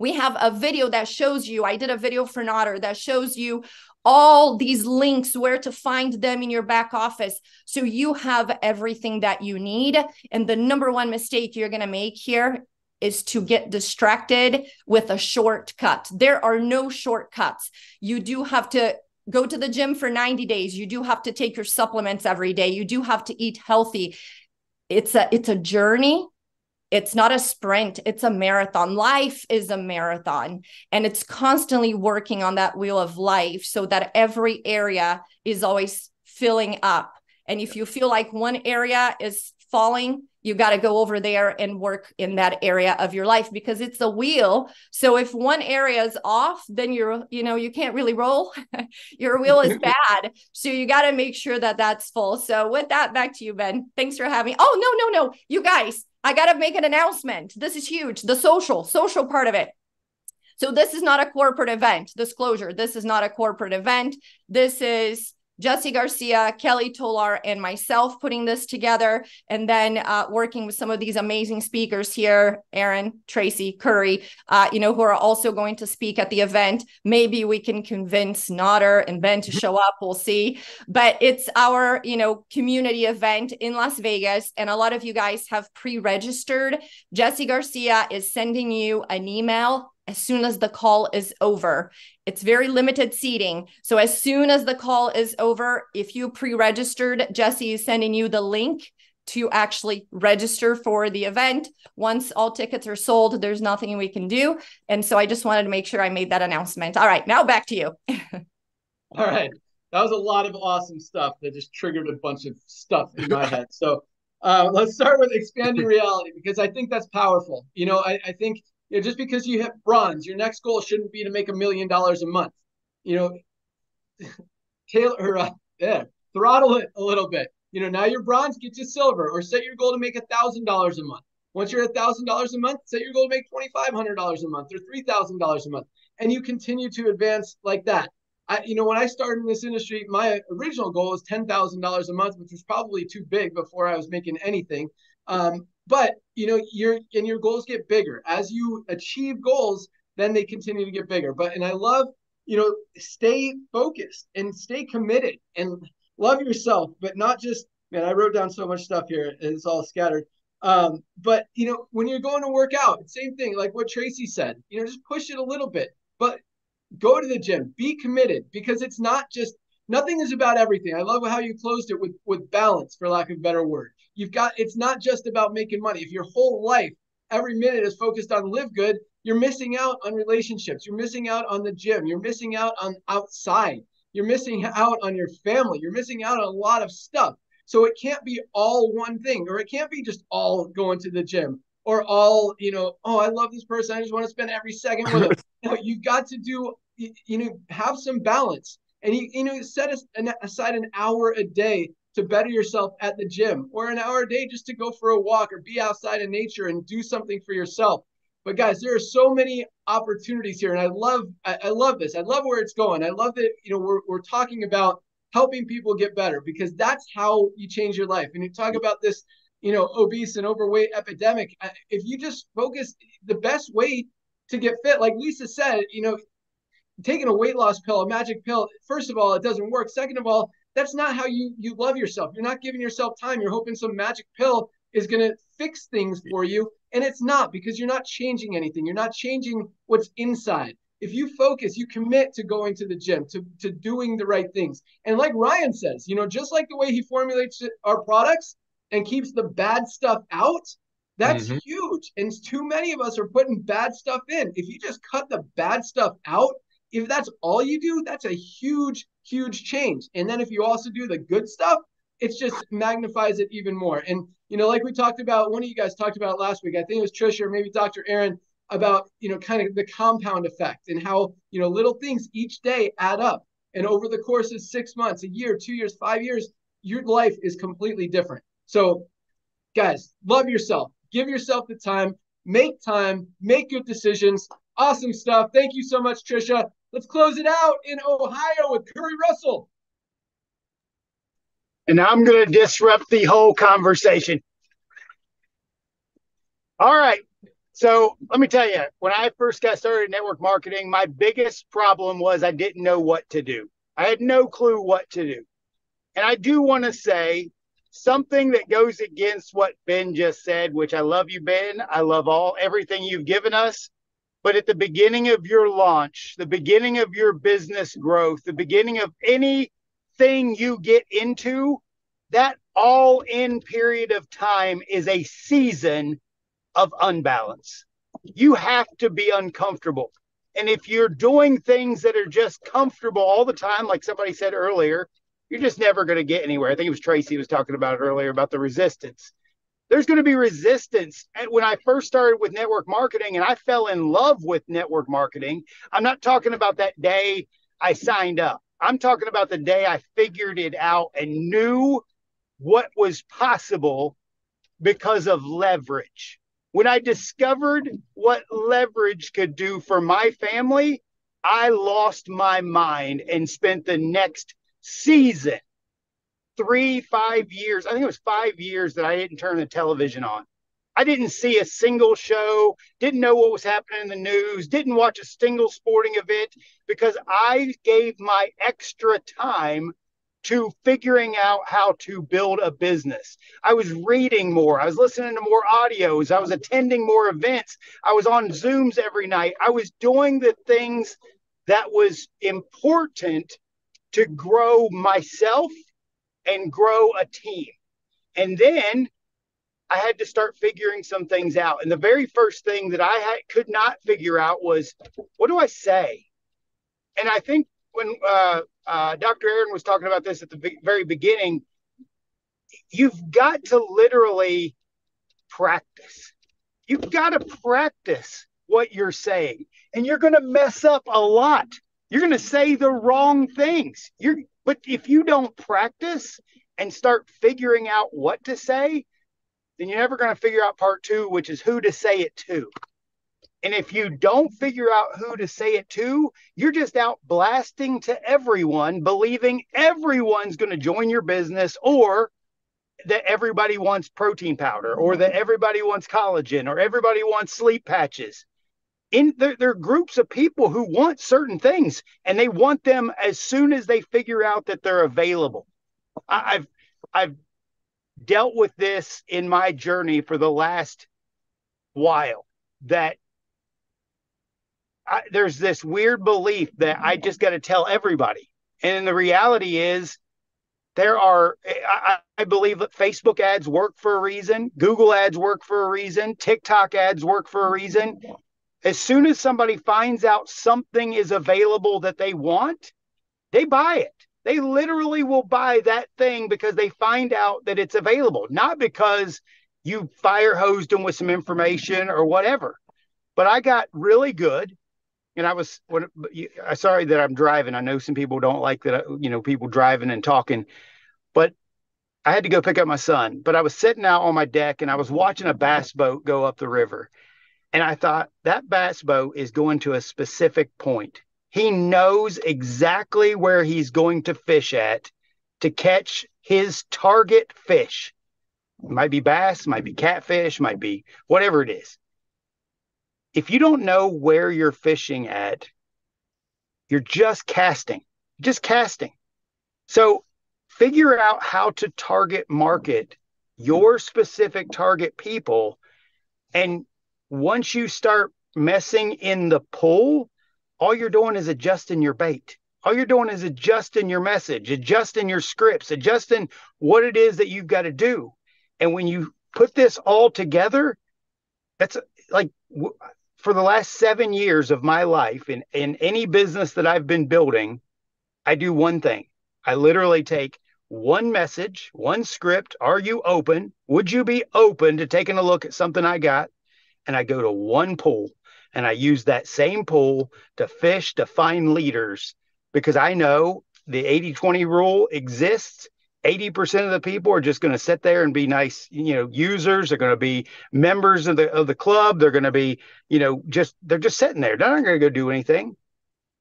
we have a video that shows you, I did a video for Nader that shows you all these links where to find them in your back office. So you have everything that you need. And the number one mistake you're going to make here is to get distracted with a shortcut. There are no shortcuts. You do have to go to the gym for 90 days. You do have to take your supplements every day. You do have to eat healthy. It's a it's a journey it's not a sprint, it's a marathon. Life is a marathon, and it's constantly working on that wheel of life so that every area is always filling up. And if you feel like one area is falling, you got to go over there and work in that area of your life because it's a wheel. So if one area is off then you're you know you can't really roll. Your wheel is bad. So you got to make sure that that's full. So with that back to you ben. Thanks for having oh no no no. You guys I got to make an announcement. This is huge. The social, social part of it. So this is not a corporate event. Disclosure. This is not a corporate event. This is Jesse Garcia, Kelly Tolar, and myself putting this together, and then uh, working with some of these amazing speakers here, Aaron, Tracy, Curry, uh, you know, who are also going to speak at the event. Maybe we can convince Nader and Ben to show up. We'll see. But it's our, you know, community event in Las Vegas, and a lot of you guys have pre-registered. Jesse Garcia is sending you an email as soon as the call is over. It's very limited seating. So as soon as the call is over, if you pre-registered, Jesse is sending you the link to actually register for the event. Once all tickets are sold, there's nothing we can do. And so I just wanted to make sure I made that announcement. All right, now back to you. all right. That was a lot of awesome stuff that just triggered a bunch of stuff in my head. So uh, let's start with expanding reality because I think that's powerful. You know, I, I think you know, just because you hit bronze, your next goal shouldn't be to make a million dollars a month. You know, tailor, uh, yeah, throttle it a little bit. You know, now you're bronze, get to silver, or set your goal to make a thousand dollars a month. Once you're a thousand dollars a month, set your goal to make twenty five hundred dollars a month or three thousand dollars a month, and you continue to advance like that. I, you know, when I started in this industry, my original goal was ten thousand dollars a month, which was probably too big before I was making anything. Um, but you know, your and your goals get bigger as you achieve goals. Then they continue to get bigger. But and I love you know, stay focused and stay committed and love yourself, but not just man. I wrote down so much stuff here; it's all scattered. Um, but you know, when you're going to work out, same thing, like what Tracy said. You know, just push it a little bit, but go to the gym, be committed because it's not just nothing is about everything. I love how you closed it with with balance, for lack of a better word. You've got it's not just about making money. If your whole life, every minute is focused on live good, you're missing out on relationships. You're missing out on the gym. You're missing out on outside. You're missing out on your family. You're missing out on a lot of stuff. So it can't be all one thing, or it can't be just all going to the gym, or all, you know, oh, I love this person. I just want to spend every second with them. no, you got to do, you know, have some balance. And you, you know, set aside an hour a day to better yourself at the gym or an hour a day just to go for a walk or be outside in nature and do something for yourself. But guys, there are so many opportunities here, and I love I, I, love this. I love where it's going. I love that you know we're we're talking about helping people get better because that's how you change your life. And you talk about this, you know, obese and overweight epidemic. If you just focus, the best way to get fit, like Lisa said, you know, taking a weight loss pill, a magic pill. First of all, it doesn't work. Second of all, that's not how you you love yourself. You're not giving yourself time. You're hoping some magic pill is going to fix things for you, and it's not because you're not changing anything. You're not changing what's inside. If you focus, you commit to going to the gym, to to doing the right things. And like Ryan says, you know, just like the way he formulates our products and keeps the bad stuff out, that's mm-hmm. huge. And too many of us are putting bad stuff in. If you just cut the bad stuff out, if that's all you do, that's a huge huge change. And then if you also do the good stuff, it just magnifies it even more. And you know, like we talked about, one of you guys talked about last week. I think it was Trisha or maybe Dr. Aaron about you know kind of the compound effect and how you know little things each day add up. And over the course of six months, a year, two years, five years, your life is completely different. So, guys, love yourself. Give yourself the time. Make time. Make good decisions. Awesome stuff. Thank you so much, Trisha. Let's close it out in Ohio with Curry Russell. And I'm going to disrupt the whole conversation. All right. So let me tell you, when I first got started in network marketing, my biggest problem was I didn't know what to do. I had no clue what to do. And I do want to say something that goes against what Ben just said, which I love you, Ben. I love all everything you've given us. But at the beginning of your launch, the beginning of your business growth, the beginning of anything you get into, that all in period of time is a season of unbalance. You have to be uncomfortable. And if you're doing things that are just comfortable all the time, like somebody said earlier, you're just never going to get anywhere. I think it was Tracy was talking about earlier about the resistance there's going to be resistance. And when I first started with network marketing and I fell in love with network marketing, I'm not talking about that day I signed up. I'm talking about the day I figured it out and knew what was possible because of leverage. When I discovered what leverage could do for my family, I lost my mind and spent the next season, three, five years. I think it was five years that I didn't turn the television on. I didn't see a single show, didn't know what was happening in the news, didn't watch a single sporting event because I gave my extra time to figuring out how to build a business. I was reading more, I was listening to more audios, I was attending more events, I was on Zooms every night. I was doing the things that was important to grow myself and grow a team. And then I had to start figuring some things out. And the very first thing that I had, could not figure out was what do I say? And I think when uh, uh, Dr. Aaron was talking about this at the very beginning, you've got to literally practice. You've got to practice what you're saying, and you're going to mess up a lot. You're going to say the wrong things. You're, but if you don't practice and start figuring out what to say, then you're never going to figure out part two, which is who to say it to. And if you don't figure out who to say it to, you're just out blasting to everyone, believing everyone's going to join your business or that everybody wants protein powder or that everybody wants collagen or everybody wants sleep patches. In there, there are groups of people who want certain things and they want them as soon as they figure out that they're available. I, I've I've dealt with this in my journey for the last while that I, there's this weird belief that I just got to tell everybody. And the reality is, there are, eh, I, I, believe that Facebook ads work for a reason, Google ads work for a reason, TikTok ads work for a reason. As soon as somebody finds out something is available that they want, they buy it. They literally will buy that thing because they find out that it's available, not because you fire hosed them with some information or whatever. But I got really good. And I was, when, I'm sorry that I'm driving. I know some people don't like that, uh, you know, people driving and talking, but I had to go pick up my son. But I was sitting out on my deck and I was watching a bass boat go up the river. And I thought that bass boat is going to a specific point. He knows exactly where he's going to fish at to catch his target fish. It might be bass, might be catfish, might be whatever it is. If you don't know where you're fishing at, you're just casting, just casting. So figure out how to target market your specific target people. And once you start messing in the pool, all you're doing is adjusting your bait. All you're doing is adjusting your message, adjusting your scripts, adjusting what it is that you've got to do. And when you put this all together, that's like for the last seven years of my life in, in any business that I've been building, I do one thing. I literally take one message, one script. Are you open? Would you be open to taking a look at something I got? And I go to one pool and I use that same pool to fish to find leaders because I know the 80 20 rule exists. 80% of the people are just going to sit there and be nice, you know, users. They're going to be members of the of the club. They're going to be, you know, just they're just sitting there. They're not going to go do anything.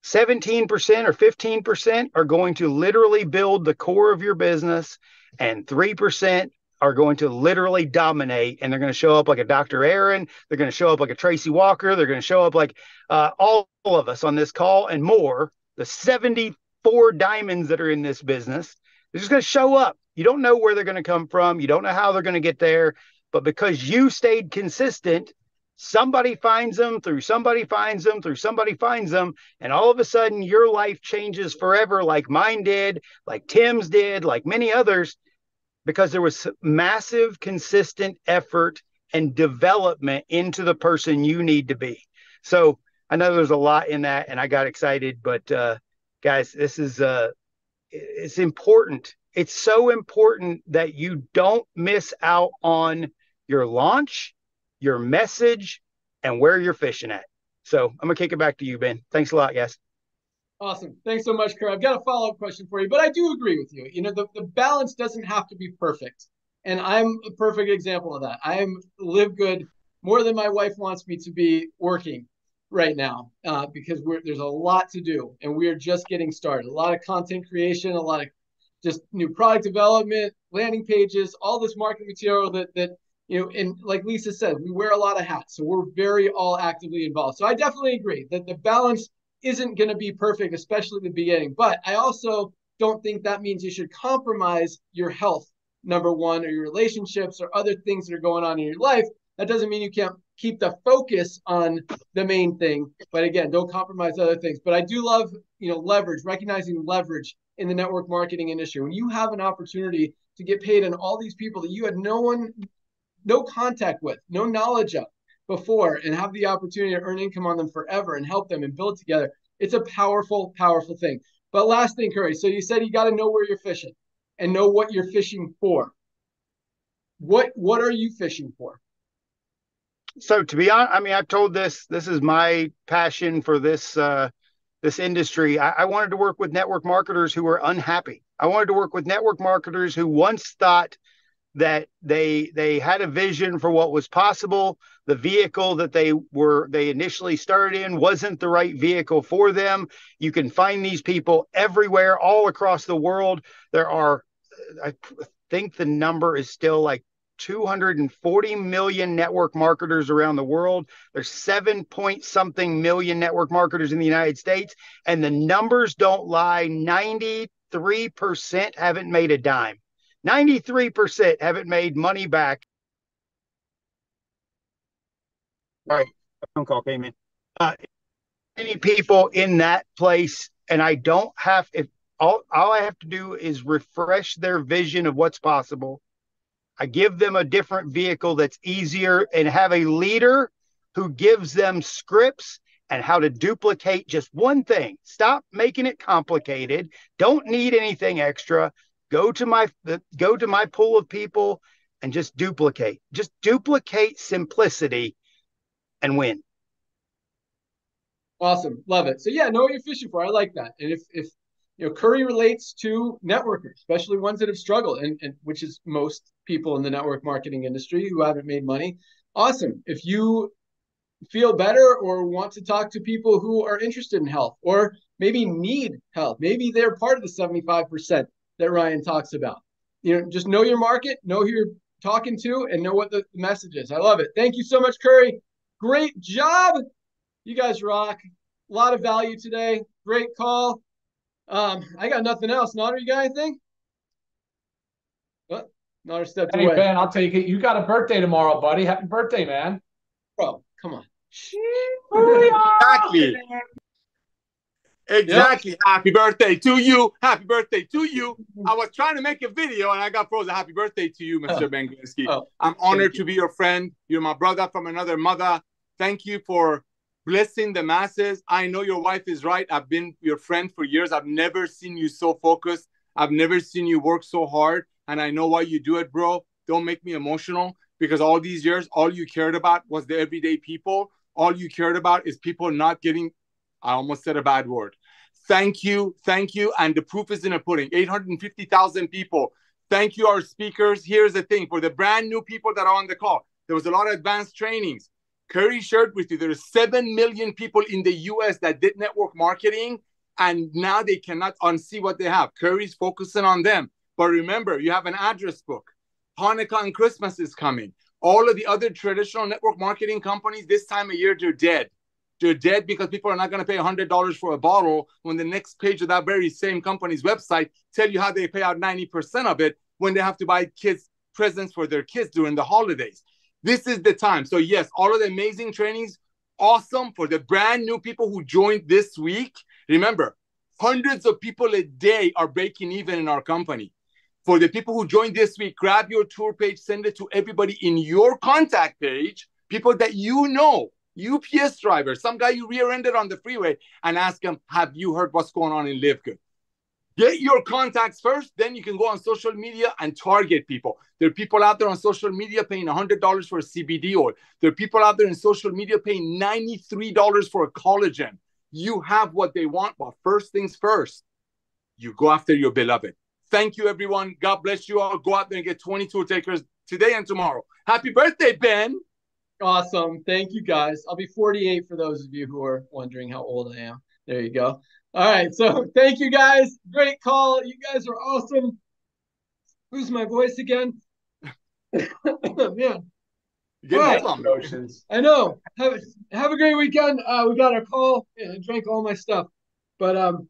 17% or 15% are going to literally build the core of your business and 3% are going to literally dominate and they're going to show up like a Dr. Aaron. They're going to show up like a Tracy Walker. They're going to show up like uh, all, of us on this call and more. The 74 diamonds that are in this business, they're just going to show up. You don't know where they're going to come from. You don't know how they're going to get there. But because you stayed consistent, somebody finds them through somebody finds them through somebody finds them. And all of a sudden, your life changes forever, like mine did, like Tim's did, like many others because there was massive, consistent effort and development into the person you need to be. So I know there's a lot in that, and I got excited, but uh, guys, this is uh, it's important. It's so important that you don't miss out on your launch, your message, and where you're fishing at. So I'm gonna kick it back to you, Ben. Thanks a lot, guys. Awesome. Thanks so much, Kurt. I've got a follow up question for you, but I do agree with you. You know, the, the balance doesn't have to be perfect. And I'm a perfect example of that. I am live good more than my wife wants me to be working right now uh, because there's a lot to do and we are just getting started. A lot of content creation, a lot of just new product development, landing pages, all this marketing material that that you know, and like Lisa said, we wear a lot of hats, so we're very all actively involved. So I definitely agree that the balance isn't going to be perfect, especially the beginning. But I also don't think that means you should compromise your health, number one, or your relationships or other things that are going on in your life. That doesn't mean you can't keep the focus on the main thing. But again, don't compromise other things. But I do love, you know, leverage, recognizing leverage in the network marketing industry. When you have an opportunity to get paid on all these people that you had no one no contact with, no knowledge of before, and have the opportunity to earn income on them forever and help them and build together. It's a powerful, powerful thing. But last thing, Curry. So you said you got to know where you're fishing and know what you're fishing for. What what are you fishing for? So to be honest, I mean, I've told this. This is my passion for this uh, this industry. I, I wanted to work with network marketers who were unhappy. I wanted to work with network marketers who once thought that they they had a vision for what was possible the vehicle that they were they initially started in wasn't the right vehicle for them. You can find these people everywhere all across the world. There are i think the number is still like 240 million network marketers around the world. There's 7 point something million network marketers in the united states and the numbers don't lie. 93% haven't made a dime. 93% haven't made money back. All right, a phone call came in. Uh, many people in that place, and I don't have if all all I have to do is refresh their vision of what's possible. I give them a different vehicle that's easier and have a leader who gives them scripts and how to duplicate just one thing. Stop making it complicated. Don't need anything extra go to my go to my pool of people and just duplicate just duplicate simplicity and win awesome love it so yeah know what you're fishing for i like that and if if you know curry relates to networkers especially ones that have struggled and, and which is most people in the network marketing industry who haven't made money awesome if you feel better or want to talk to people who are interested in health or maybe need help maybe they're part of the 75% that Ryan talks about. You know, just know your market, know who you're talking to, and know what the message is. I love it. Thank you so much, Curry. Great job. You guys rock. A lot of value today. Great call. Um, I got nothing else. Nader, you got anything? What? Nader stepped hey, away. Ben, I'll take it. You got a birthday tomorrow, buddy. Happy birthday, man. Bro, come on. exactly. Exactly. Yep. Happy birthday to you. Happy birthday to you. I was trying to make a video and I got frozen. Happy birthday to you, Mr. Oh. Ben Glinsky. Oh. I'm honored to be your friend. You're my brother from another mother. Thank you for blessing the masses. I know your wife is right. I've been your friend for years. I've never seen you so focused. I've never seen you work so hard. And I know why you do it, bro. Don't make me emotional because all these years, all you cared about was the everyday people. All you cared about is people not getting, I almost said a bad word Thank you, thank you. And the proof is in the pudding 850,000 people. Thank you, our speakers. Here's the thing for the brand new people that are on the call, there was a lot of advanced trainings. Curry shared with you there are 7 million people in the US that did network marketing, and now they cannot unsee what they have. Curry's focusing on them. But remember, you have an address book. Hanukkah and Christmas is coming. All of the other traditional network marketing companies, this time of year, they're dead they're dead because people are not going to pay $100 for a bottle when the next page of that very same company's website tell you how they pay out 90% of it when they have to buy kids presents for their kids during the holidays. This is the time. So yes, all of the amazing trainings, awesome for the brand new people who joined this week. Remember, hundreds of people a day are breaking even in our company. For the people who joined this week, grab your tour page, send it to everybody in your contact page, people that you know UPS driver, some guy you rear-ended on the freeway, and ask him, "Have you heard what's going on in Live Good?" Get your contacts first, then you can go on social media and target people. There are people out there on social media paying $100 for a CBD oil. There are people out there in social media paying $93 for a collagen. You have what they want, but first things first, you go after your beloved. Thank you, everyone. God bless you all. Go out there and get 22 takers today and tomorrow. Happy birthday, Ben. Awesome. Thank you guys. I'll be 48 for those of you who are wondering how old I am. There you go. All right. So thank you guys. Great call. You guys are awesome. Lose my voice again. Man. You Right. emotions. I know. Have have a great weekend. Uh, we got our call. Yeah, I drank all my stuff, but um,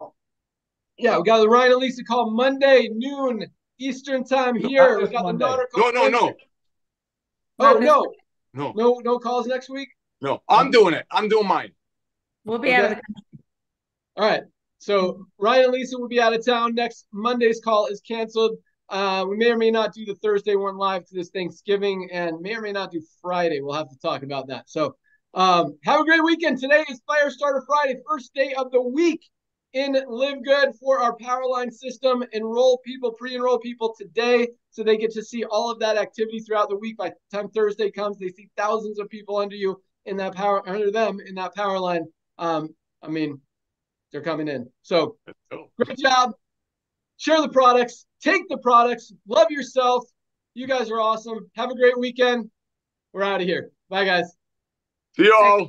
yeah, we got the Ryan and Lisa call Monday noon Eastern time here. We got the Monday. daughter No, call. no, no, Oh no, no, no, no calls next week. no. I'm doing it. I'm doing mine. We'll be out of the All right. So Ryan and Lisa will be out of town next. Monday's call is canceled. Uh, we may or may not do the Thursday one live to this Thanksgiving, and may or may not do Friday. We'll have to talk about that. So um, have a great weekend. Today is Firestarter Friday, first day of the week in Live Good for our Powerline system. Enroll people, pre-enroll people today, so they get to see all of that activity throughout the week. By the time Thursday comes, they see thousands of people under you in that power under them in that power line. Um, I mean, they're coming in. So great job. Share the products, take the products, love yourself. You guys are awesome. Have a great weekend. We're out of here. Bye, guys. See y'all.